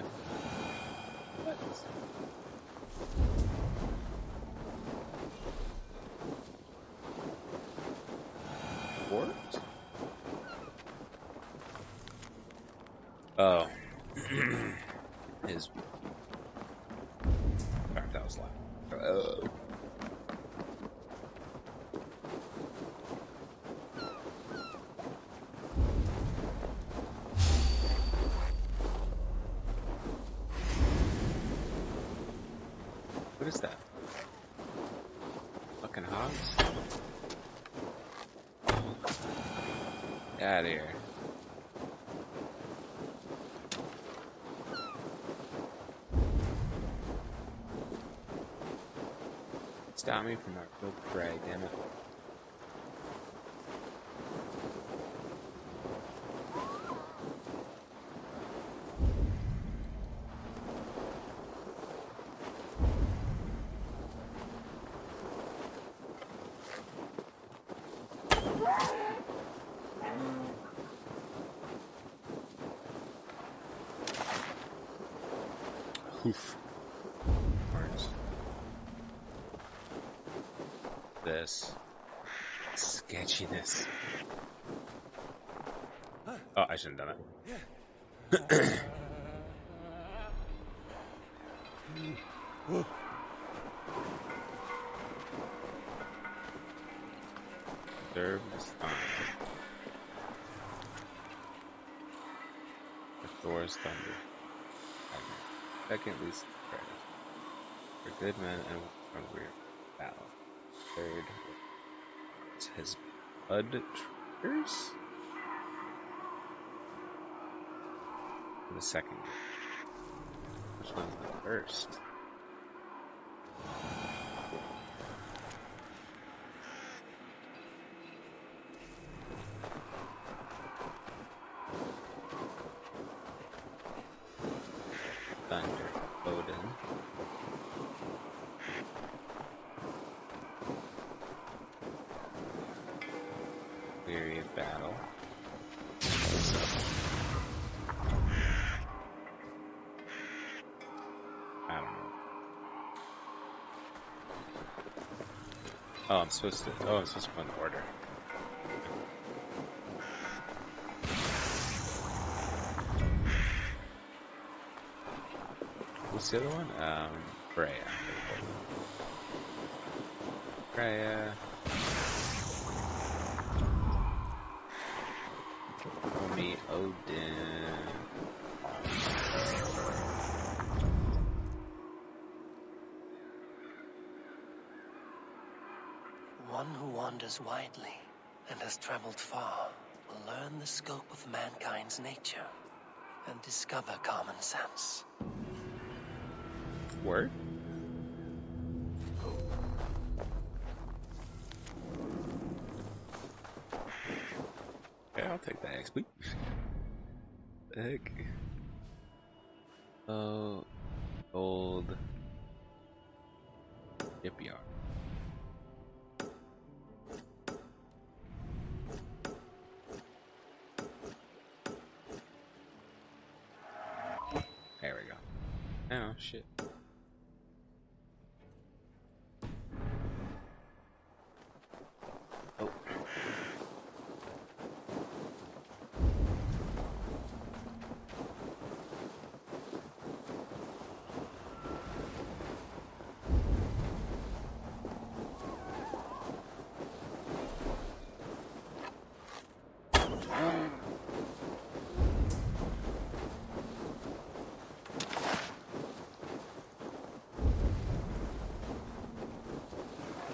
What? Oh. *clears throat* His. Sorry, that was loud. Oh. What is that? Fucking hogs? Get out of here. Stop me from our field prey, damn it. Oof. Words. This sketchiness. Oh, I shouldn't have done it. *coughs* Serve the stun. The Thor's thunder. Second least prayers. For good men and hungry battle. Third is his bud triggers. The second. Which one's the first? Thunder, Odin. Weary of battle. I don't know. I'm supposed to. Oh, I'm supposed to go in order. What's the other one? Um, Freya. Freya. Homie Odin. One widely and has traveled far will learn the scope of mankind's nature and discover common sense. Word? I'll take that XP. Heck? Uh, oh, gold. Shipyard. Shit. Oh.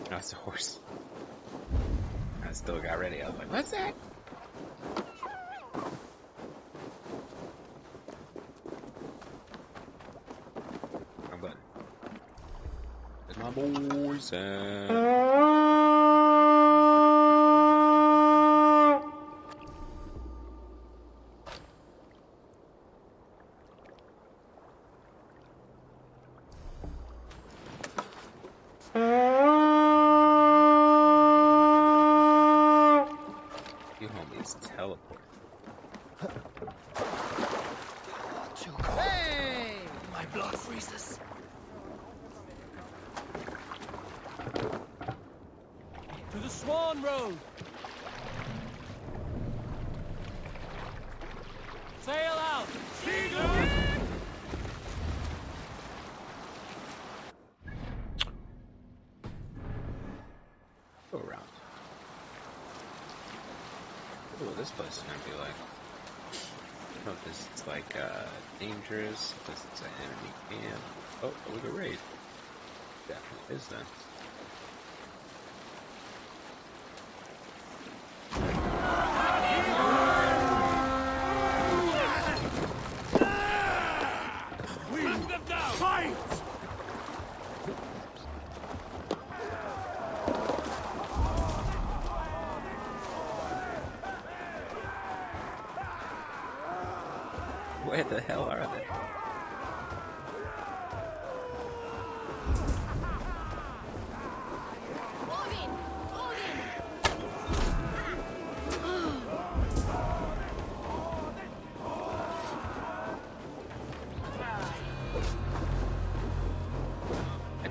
That's a horse. I still got ready. I was like, what's that? Wrong button. There's my boys at? increases. To the Swan Road! Sail out! Go around. Ooh, this place is gonna be like Know if this is like uh, dangerous, if this is an enemy camp. Oh, look at raid. Definitely is then.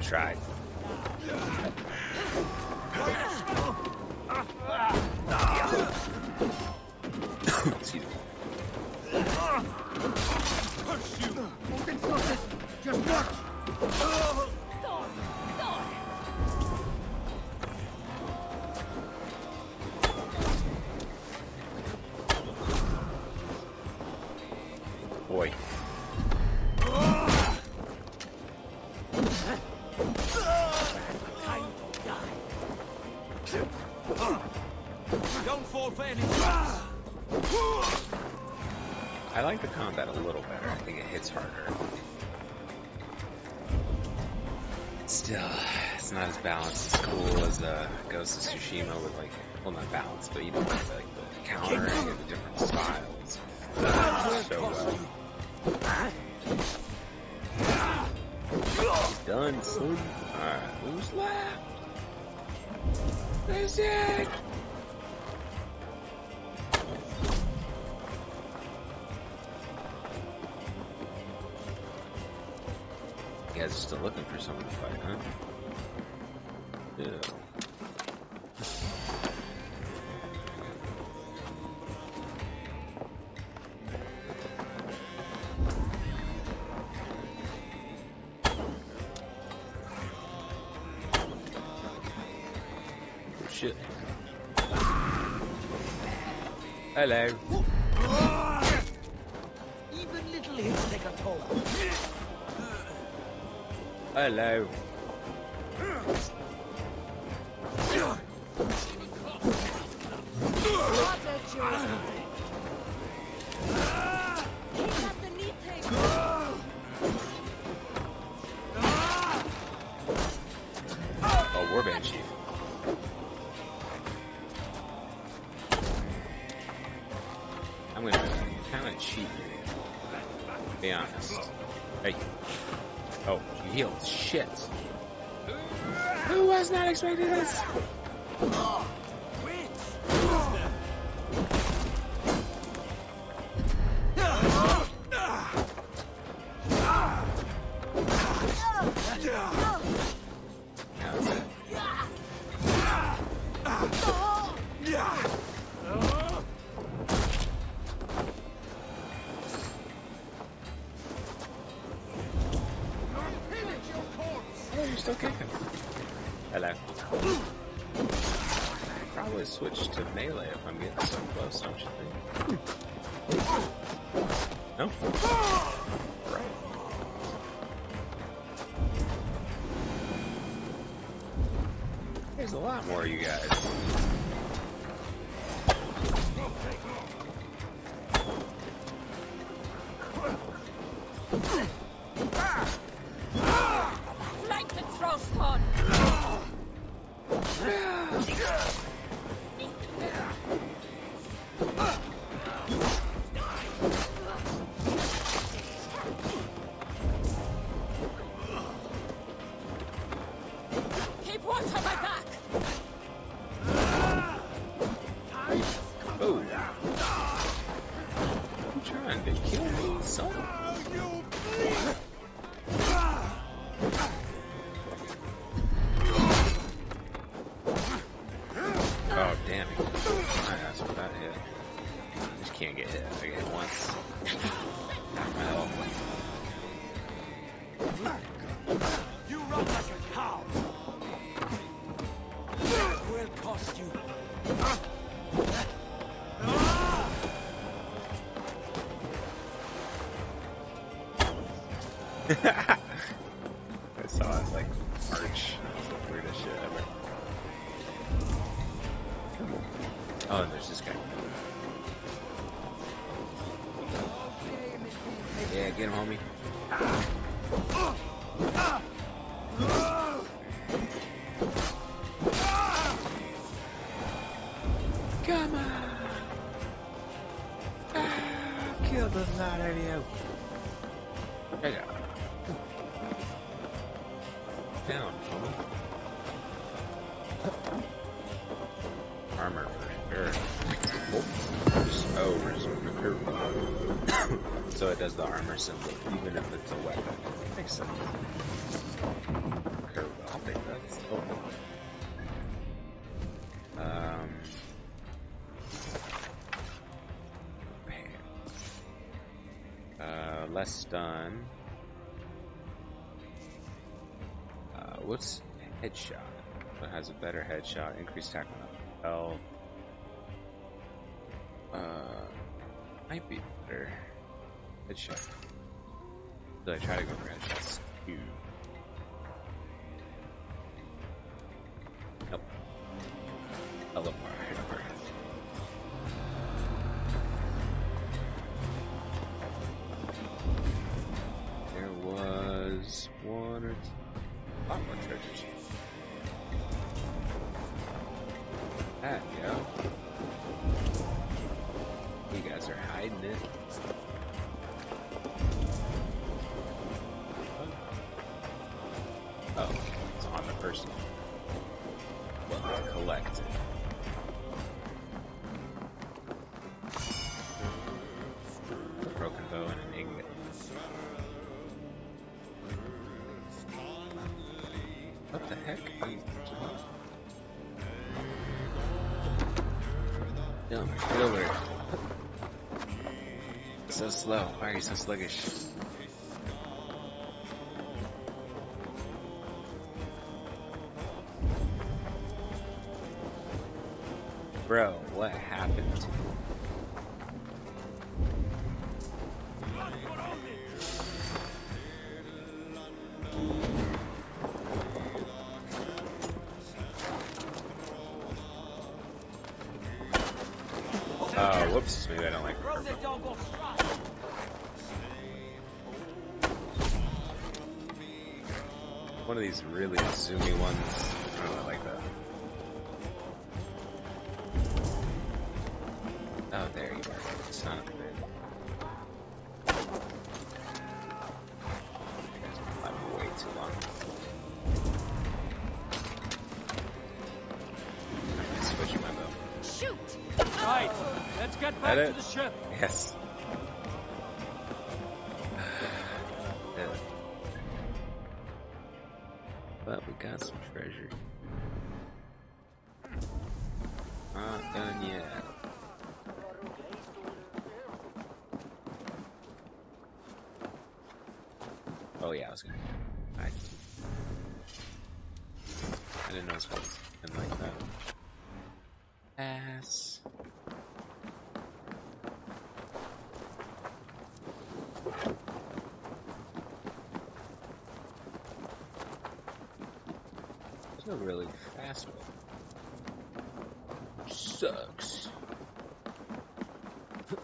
Tried. I like the combat a little better. I think it hits harder. Still, it's not as balanced as cool as uh, Ghost of Tsushima with like, well not balanced, but you know, like the countering and the different styles. So well. Done, son. Alright, who's left? That's it! Still looking for someone to fight, huh? Yeah. Oh, shit. Hello. Hello. Lot more you guys. I saw it like arch. That's the weirdest shit ever. Oh, and there's this guy. Yeah, get him, homie. Come armor symbol, even if it's a weapon. Makes sense. Curve, I'll take that. Oh. Um. Uh, less stun. Uh, what's headshot? What has a better headshot? Increased attack on health. Uh, might be better. Headshot. So I try to go for headshots. Slow. Why are you so sluggish? One of these really zoomy ones. I don't know, I like that. Oh, there you are. Son of a bitch. You guys have been alive way too long. I'm gonna switch my bow. Shoot! Right, let's get back That to the ship. Yes.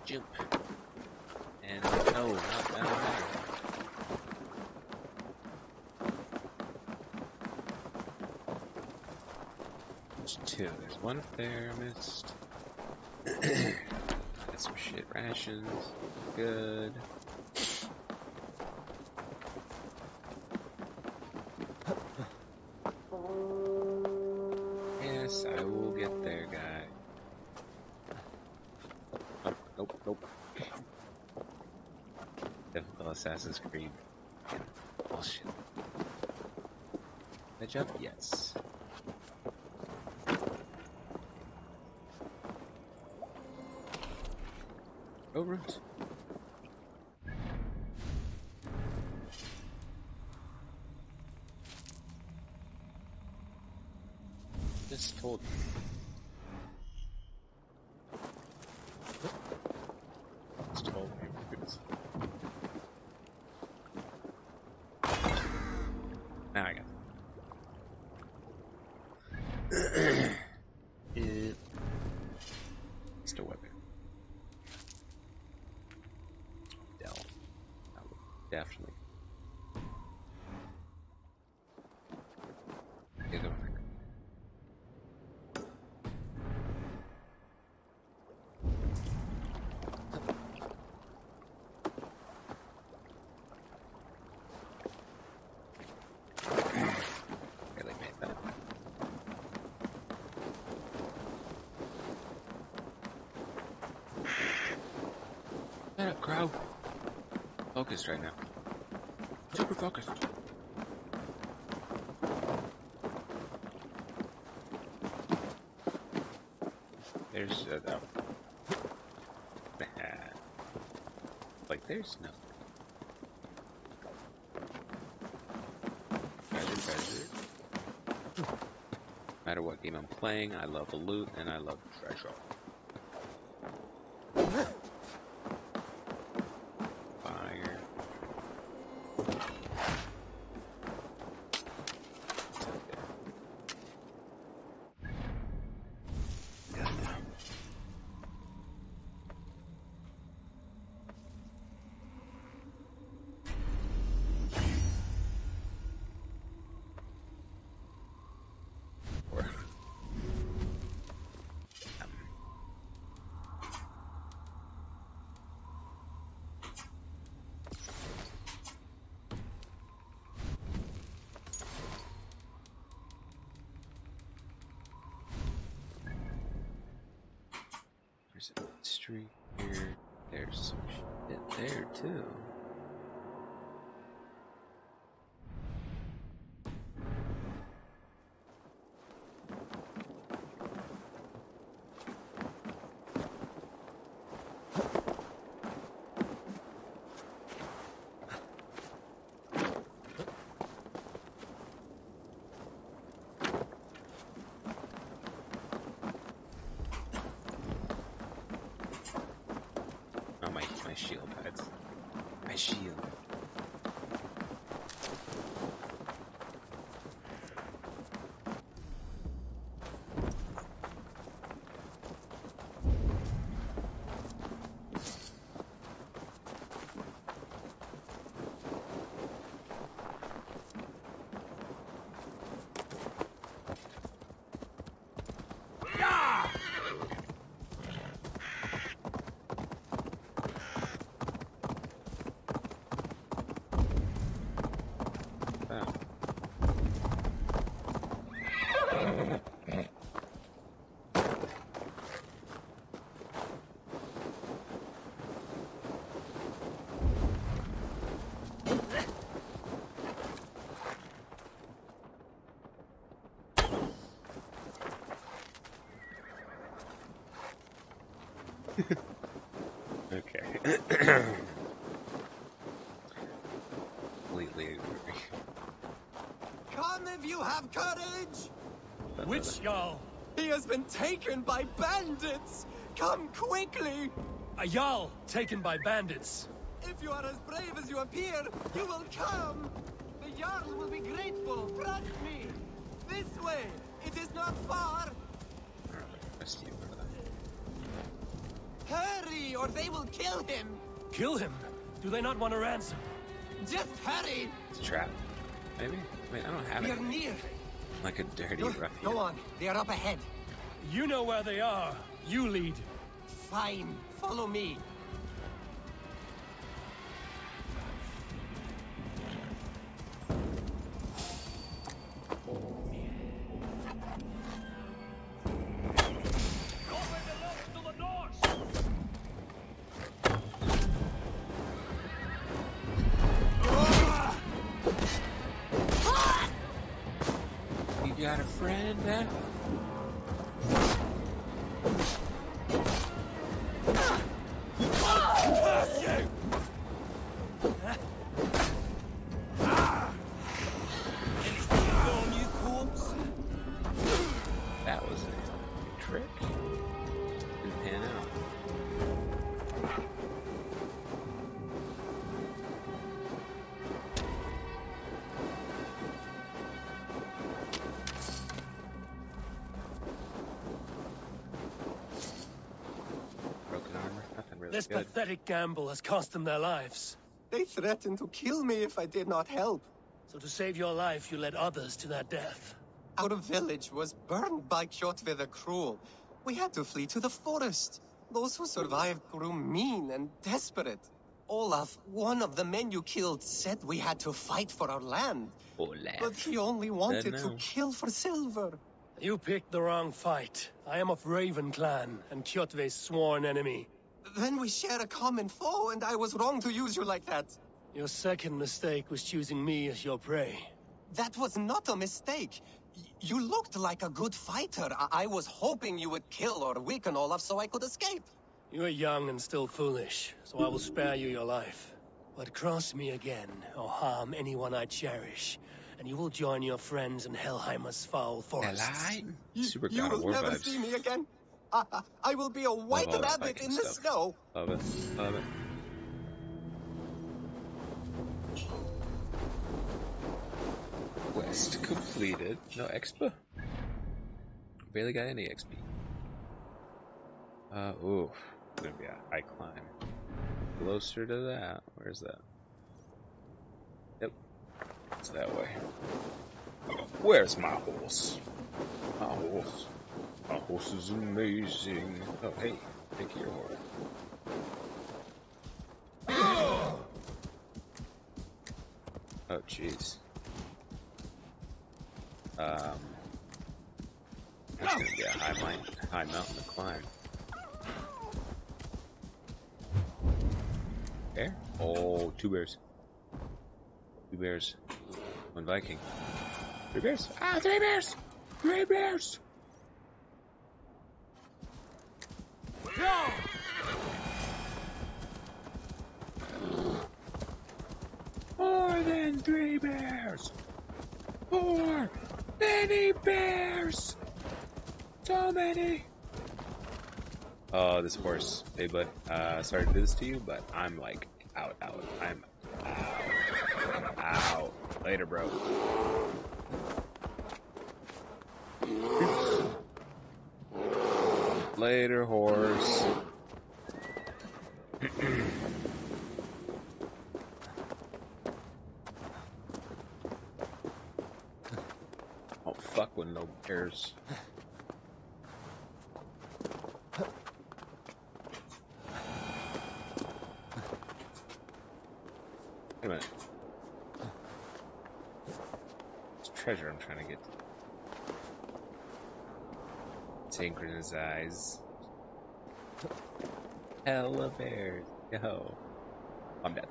Jump. And no, not down there. There's two. There's one up there I missed. Got some shit rations. Good. Assassin's Creed. Oh, Bullshit. Can I jump? Yes. Go roots. Just told you. Just told me. Roots. Now I got it. it. Still weapon. Dell. That would definitely. The other one. Really made that. Crow. Focused right now. Super focused. There's uh, *laughs* like there's no treasure, treasure. No matter what game I'm playing, I love the loot and I love treasure. Fire. Or There's a street here. There's some shit there too. Oh my my shield hides. My shield. Oh. Okay. Completely agree. Come if you have courage! Which Jarl? He has been taken by bandits! Come quickly! Uh, A Jarl taken by bandits. If you are as brave as you appear, you will come! The Jarl will be grateful, trust me! This way! It is not far! Trust you for that. Hurry, or they will kill him! Kill him? Do they not want a ransom? Just hurry! It's a trap. Maybe? Wait, I don't have We it. are near! Like a dirty Go, ruffian. go on, they are up ahead. You know where they are. You lead. Fine, follow me. This good. pathetic gamble has cost them their lives. They threatened to kill me if I did not help. So to save your life, you led others to their death. Our village was burned by Kjotve the Cruel. We had to flee to the forest. Those who survived grew mean and desperate. Olaf, one of the men you killed, said we had to fight for our land. Olaf. But he only wanted to kill for silver. You picked the wrong fight. I am of Raven Clan and Kjotve's sworn enemy. Then we share a common foe, and I was wrong to use you like that. Your second mistake was choosing me as your prey. That was not a mistake. Y- You looked like a good fighter. I, I was hoping you would kill or weaken Olaf so I could escape. You are young and still foolish, so I will spare you your life. But cross me again, or harm anyone I cherish, and you will join your friends in Helheim's foul forests. Helheim? Super you God of will never vibes. see me again. I, will be a white rabbit in the stuff. snow. Love it. Love it. Quest completed. No expa? Barely got any XP. Uh, ooh. Gonna be a high climb. Closer to that. Where's that? Yep. It's that way. Where's my horse? My horse. My horse is amazing. Oh, hey. Take your horse. Oh, jeez. Um, that's gonna be a high, mine, high mountain to climb. Bear? Oh, two bears. Two bears. One Viking. Three bears. Ah, three bears! Three bears! More than three bears! Four! Many bears! So many! Oh, this horse. Hey, bud. Uh, sorry to do this to you, but I'm like out, out. I'm out. Out. Later, bro. Later, horse. oh, fuck with no bears. Wait a minute. It's treasure I'm trying to get. Synchronize. Hella bears. Yo. I'm dead.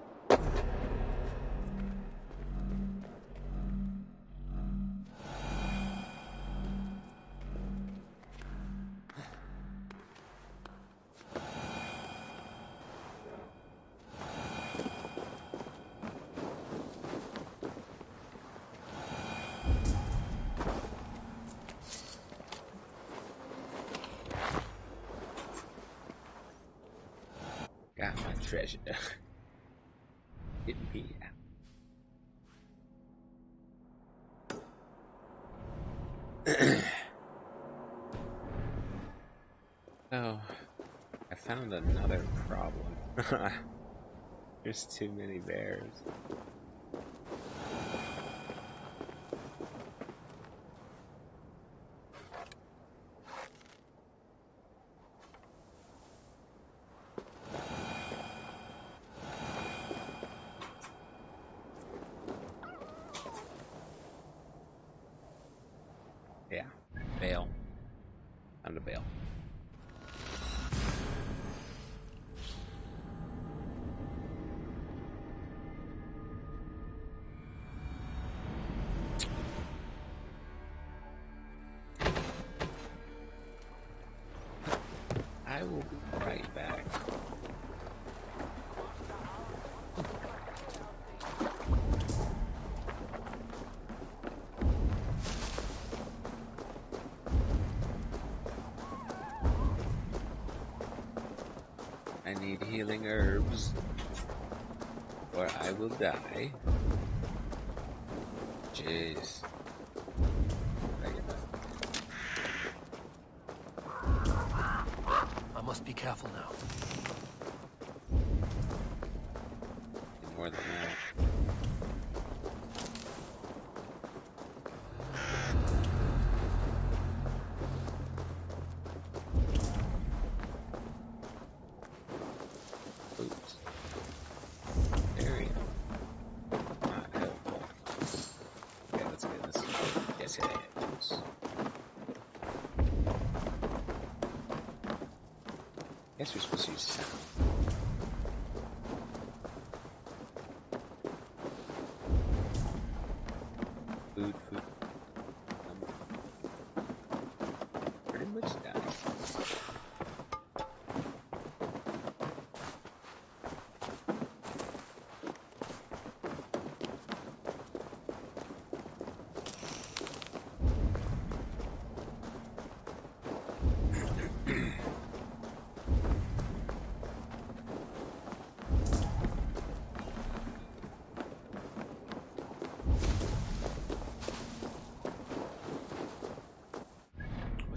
*laughs* There's too many bears. Or I will die. Jeez. I must be careful now. More than that. Oops. Area. Not helpful. Okay, let's get this. Yes, yes. Guess we're supposed to use sound. Food, food. Um, pretty much done.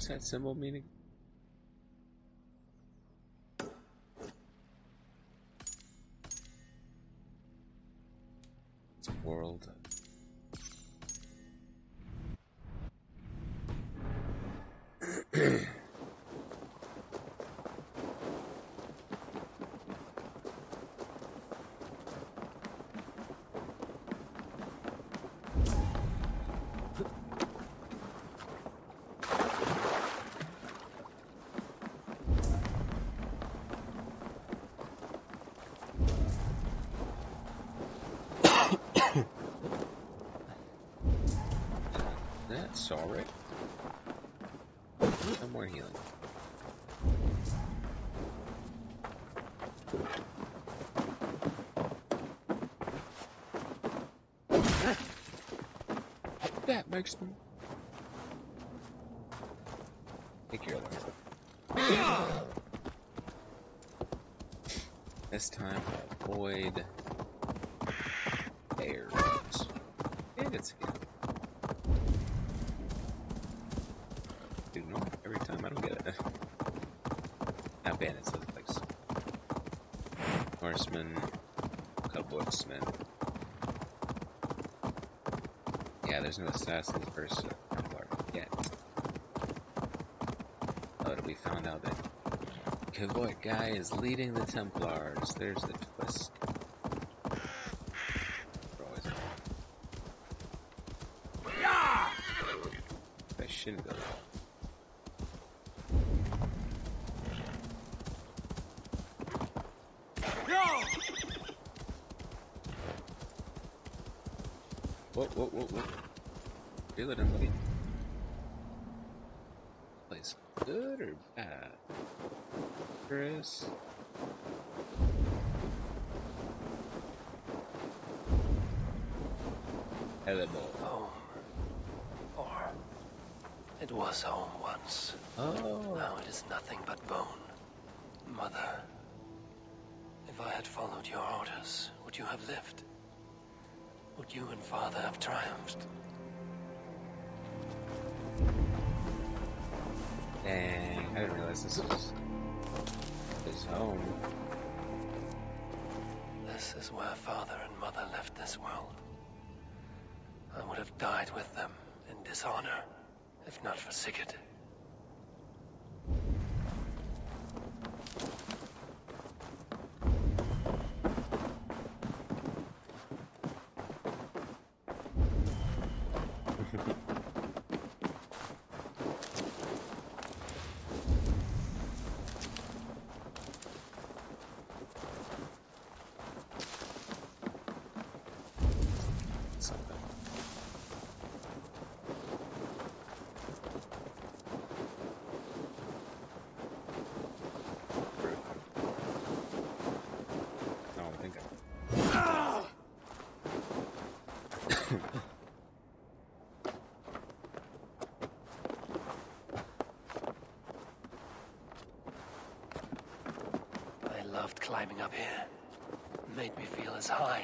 What's that symbol meaning? That makes me. Take your life. Ah! This time, I avoid bears. Bandits again. Dude, no, every time I don't get it. Not bandits, those place. Horsemen, cowboysmen. Yeah, there's no assassins versus Templar yet. Oh, but we found out that Kavoy guy is leading the Templars. There's the twist. We're always wrong. I shouldn't go there. Whoa, whoa, whoa, whoa. Feel it, buddy. Place good or bad? Chris? Hello. Home. Or it was home once. Oh. Now it is nothing but bone. Mother, if I had followed your orders, would you have lived? Would you and father have triumphed? Dang, I didn't realize this was his home. This is where father and mother left this world. I would have died with them in dishonor, if not for Sigurd.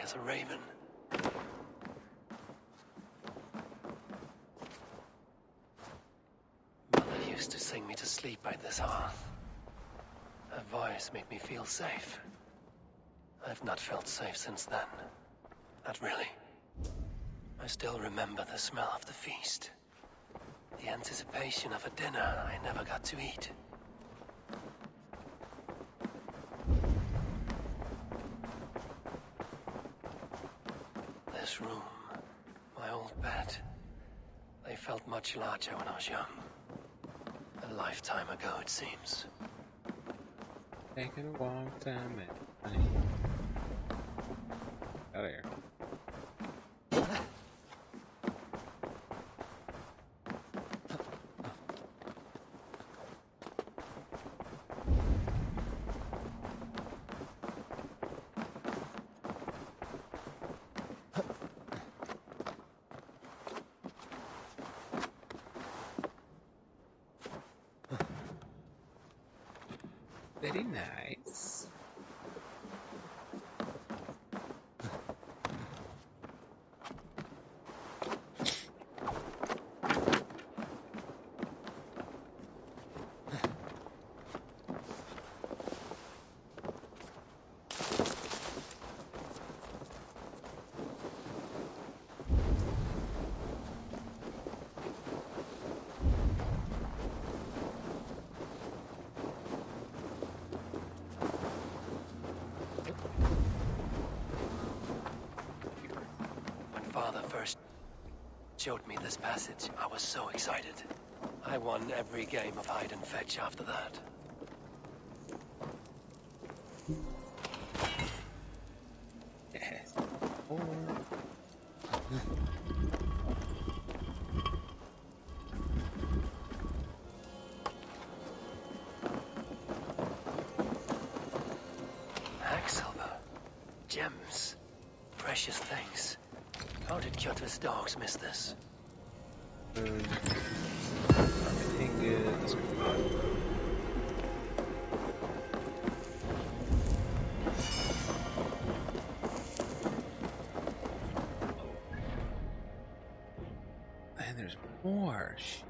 As a raven. Mother used to sing me to sleep by this hearth. Her voice made me feel safe. I've not felt safe since then. Not really. I still remember the smell of the feast. The anticipation of a dinner I never got to eat. This room, my old bed, they felt much when I was young. A lifetime ago, it seems. Taking a long time, man. Honey. Out of here. Very nice. When Father first showed me this passage, I was so excited. I won every game of hide and fetch after that. There's more. Sh-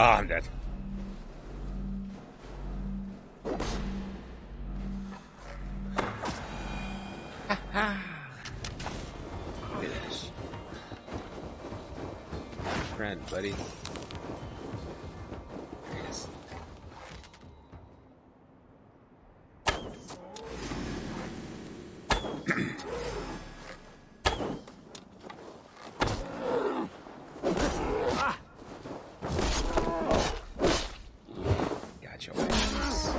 Ah, I'm dead. Friend, buddy. There he is. Got your ass.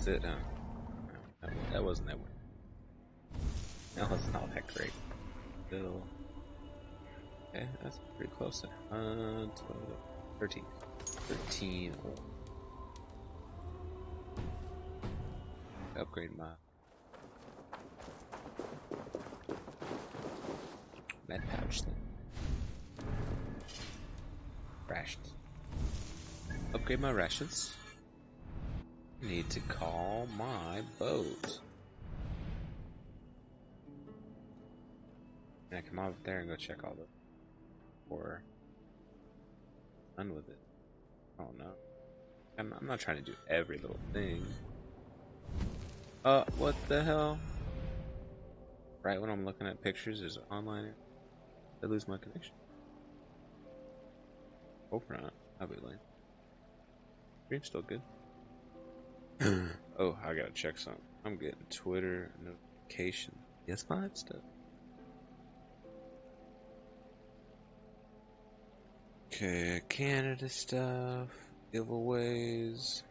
That's it, huh? That, wasn't that one. That was not that great. Still. Okay, that's pretty close. Uh, 12, 13. 13. Upgrade my med pouch. Rations. Upgrade my rations. Need to call my boat. I come out there and go check all the or done with it? Don't know. I'm, I'm not trying to do every little thing. Uh, what the hell? Right when I'm looking at pictures, is online. I lose my connection. Hope not. I'll be late. Stream's still good. *clears throat* oh, I gotta check something. I'm getting Twitter notification. Yes, five stuff. Okay, Canada stuff, giveaways.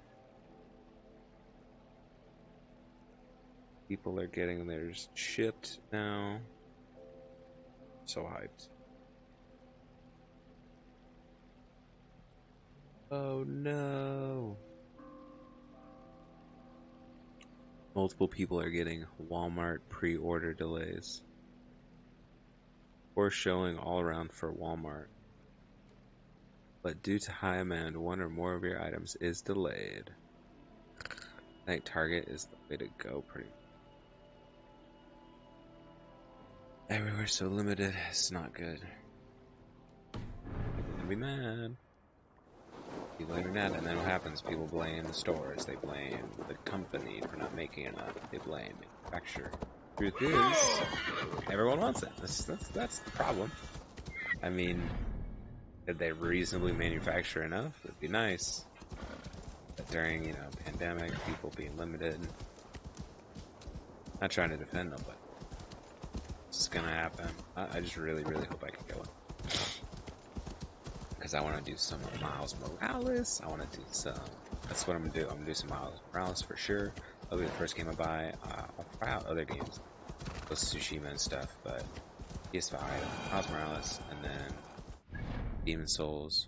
People are getting theirs shipped now. So hyped. Oh no. Multiple people are getting Walmart pre-order delays. Or showing all around for Walmart. But due to high demand, one or more of your items is delayed. I think Target is the way to go pretty Everywhere's so limited, it's not good. People gonna be mad. People are mad, and then what happens? People blame the stores, they blame the company for not making enough, they blame manufacturer. Truth is, everyone wants it. That's, that's, that's the problem. I mean, did they reasonably manufacture enough? It'd be nice. But during, you know, pandemic, people being limited. Not trying to defend them, but it's gonna happen. I, I just really, really hope I can go in. Because I want to do some Miles Morales. I want to do some. That's what I'm gonna do. I'm gonna do some Miles Morales for sure. That'll be the first game I buy. Uh, I'll try out other games, of Tsushima and stuff, but PS5, Miles Morales, and then Demon Souls.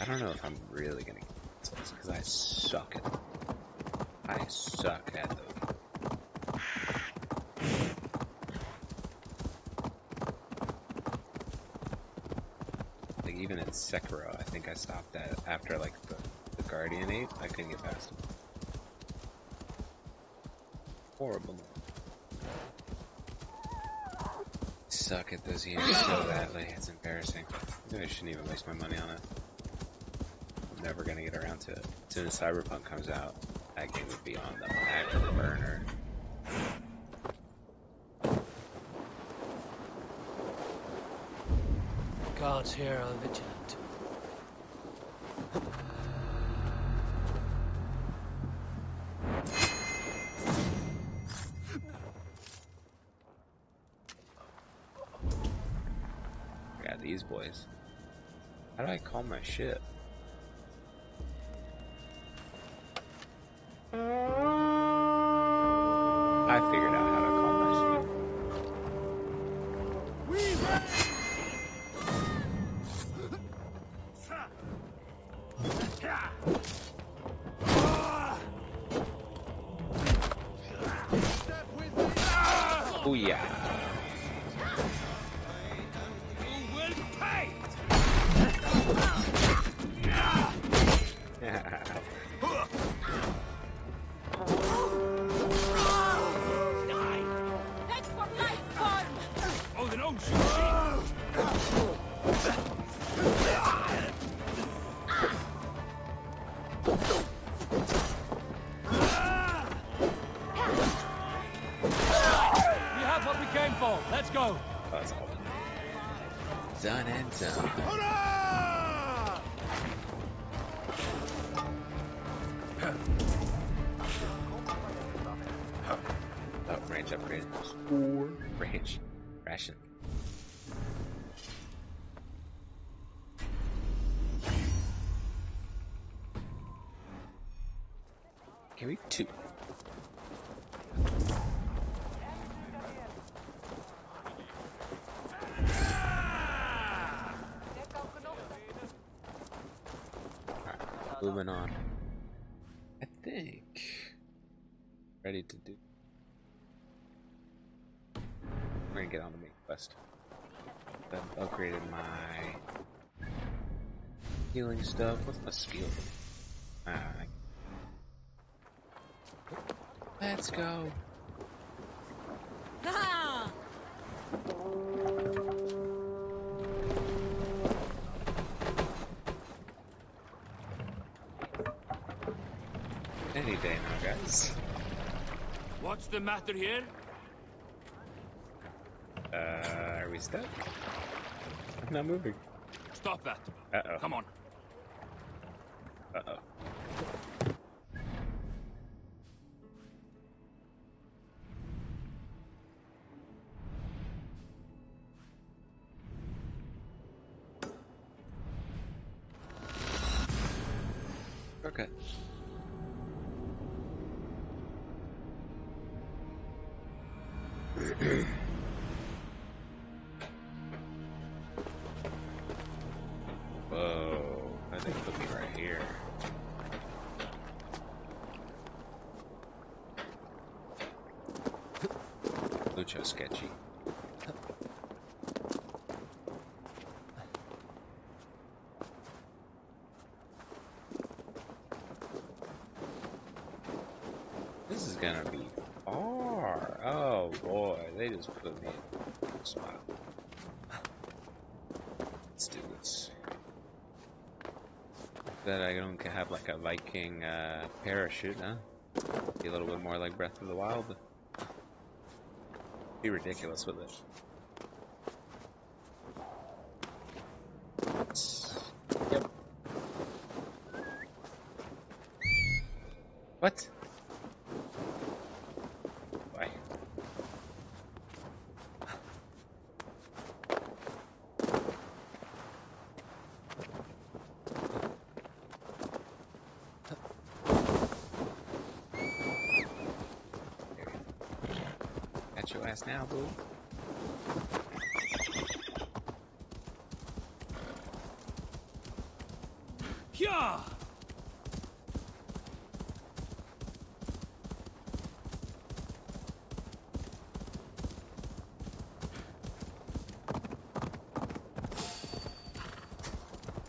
I don't know if I'm really gonna get Souls because I suck at them. I suck at them. Like even in Sekiro, I think I stopped at after like the, the Guardian Ape, I couldn't get past it. Horrible. Suck at those games so badly, it's embarrassing. I shouldn't even waste my money on it. I'm never gonna get around to it. As soon as Cyberpunk comes out, that game would be on the back burner. Guards here are vigilant. Got these boys. How do I call my ship? Uia. *laughs* Ration. Carry two. Moving on. I think ready to do. Healing stuff. What's my skill? Ah, Let's go. Ah! *laughs* Any day now, guys. What's the matter here? Uh, are we stuck? I'm not moving. Stop that. Uh oh. Come on. Uh boy, put me in a spot. Let's do this. That I don't have like a Viking uh, parachute, huh? Be a little bit more like Breath of the Wild. Be ridiculous with it. Yep. What? Why? Got your ass now, boo. Yeah.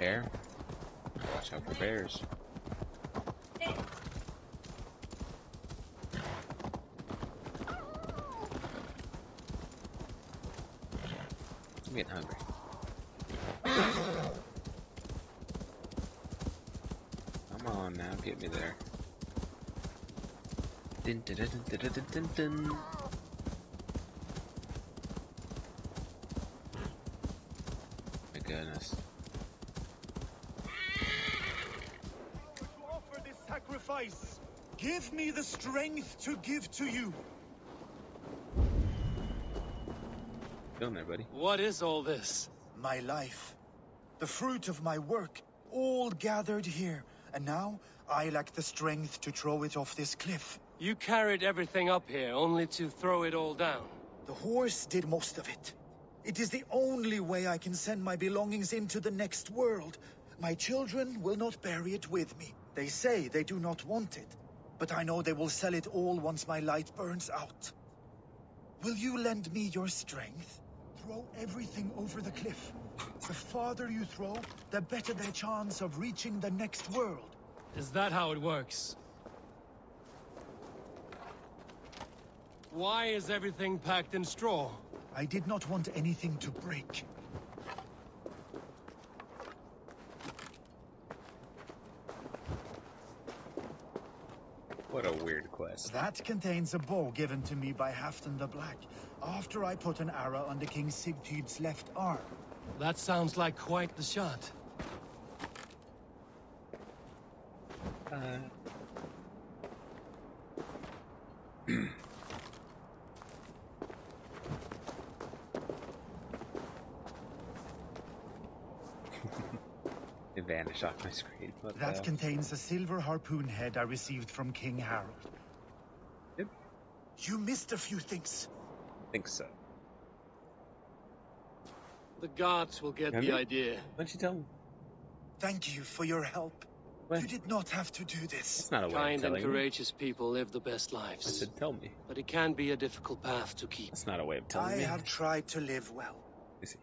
Bear? Watch out for bears. I'm getting hungry. Come on now, get me there. Dun, dun, dun, dun, dun, dun, dun, dun. My goodness. offer this sacrifice. Give me the strength to give to you. Feeling there, buddy. What is all this? My life. The fruit of my work. All gathered here. And now, I lack the strength to throw it off this cliff. You carried everything up here only to throw it all down. The horse did most of it. It is the only way I can send my belongings into the next world. My children will not bury it with me. They say they do not want it. But I know they will sell it all once my light burns out. Will you lend me your strength? Throw everything over the cliff. The farther you throw, the better their chance of reaching the next world. Is that how it works? Why is everything packed in straw? I did not want anything to break. What a weird quest. That contains a bow given to me by Halfdan the Black, after I put an arrow under King Sigtyd's left arm. That sounds like quite the shot. Uh... it *laughs* vanished off my screen. What that the... contains a silver harpoon head I received from King Harald. Yep. You missed a few things. I think so. The gods will get Remember? the idea. Why'd you tell me? Thank you for your help. What? You did not have to do this. That's not a way Kind of telling and me. courageous people live the best I lives. said, tell me. But it can be a difficult path to keep. That's not a way of telling I me. have tried to live well. You see.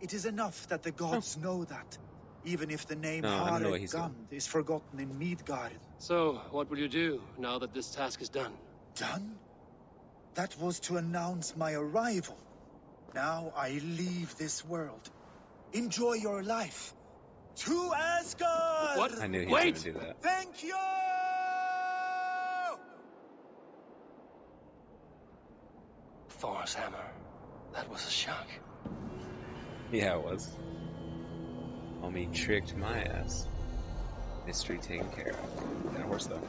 It is enough that the gods know that, even if the name No, I don't know what Harald he's. Gund is forgotten in Midgard. So, what will you do now that this task is done? Done? That was to announce my arrival. Now I leave this world. Enjoy your life. To Asgard! What? I knew he Wait! was going to do that. Thank you! Thor's hammer. That was a shock. Yeah, it was. Homie tricked my ass. Mystery taken care of. Got a horse though.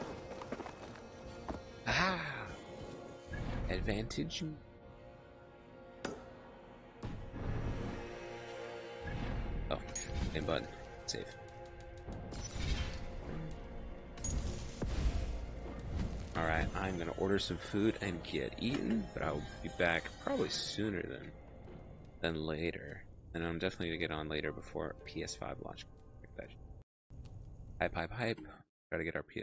Ah! Advantage. Oh, same button. Save. Alright, I'm gonna order some food and get eaten, but I'll be back probably sooner than than later. And I'm definitely gonna get on later before PS5 launch. Hype, hype, hype. Try to get our PS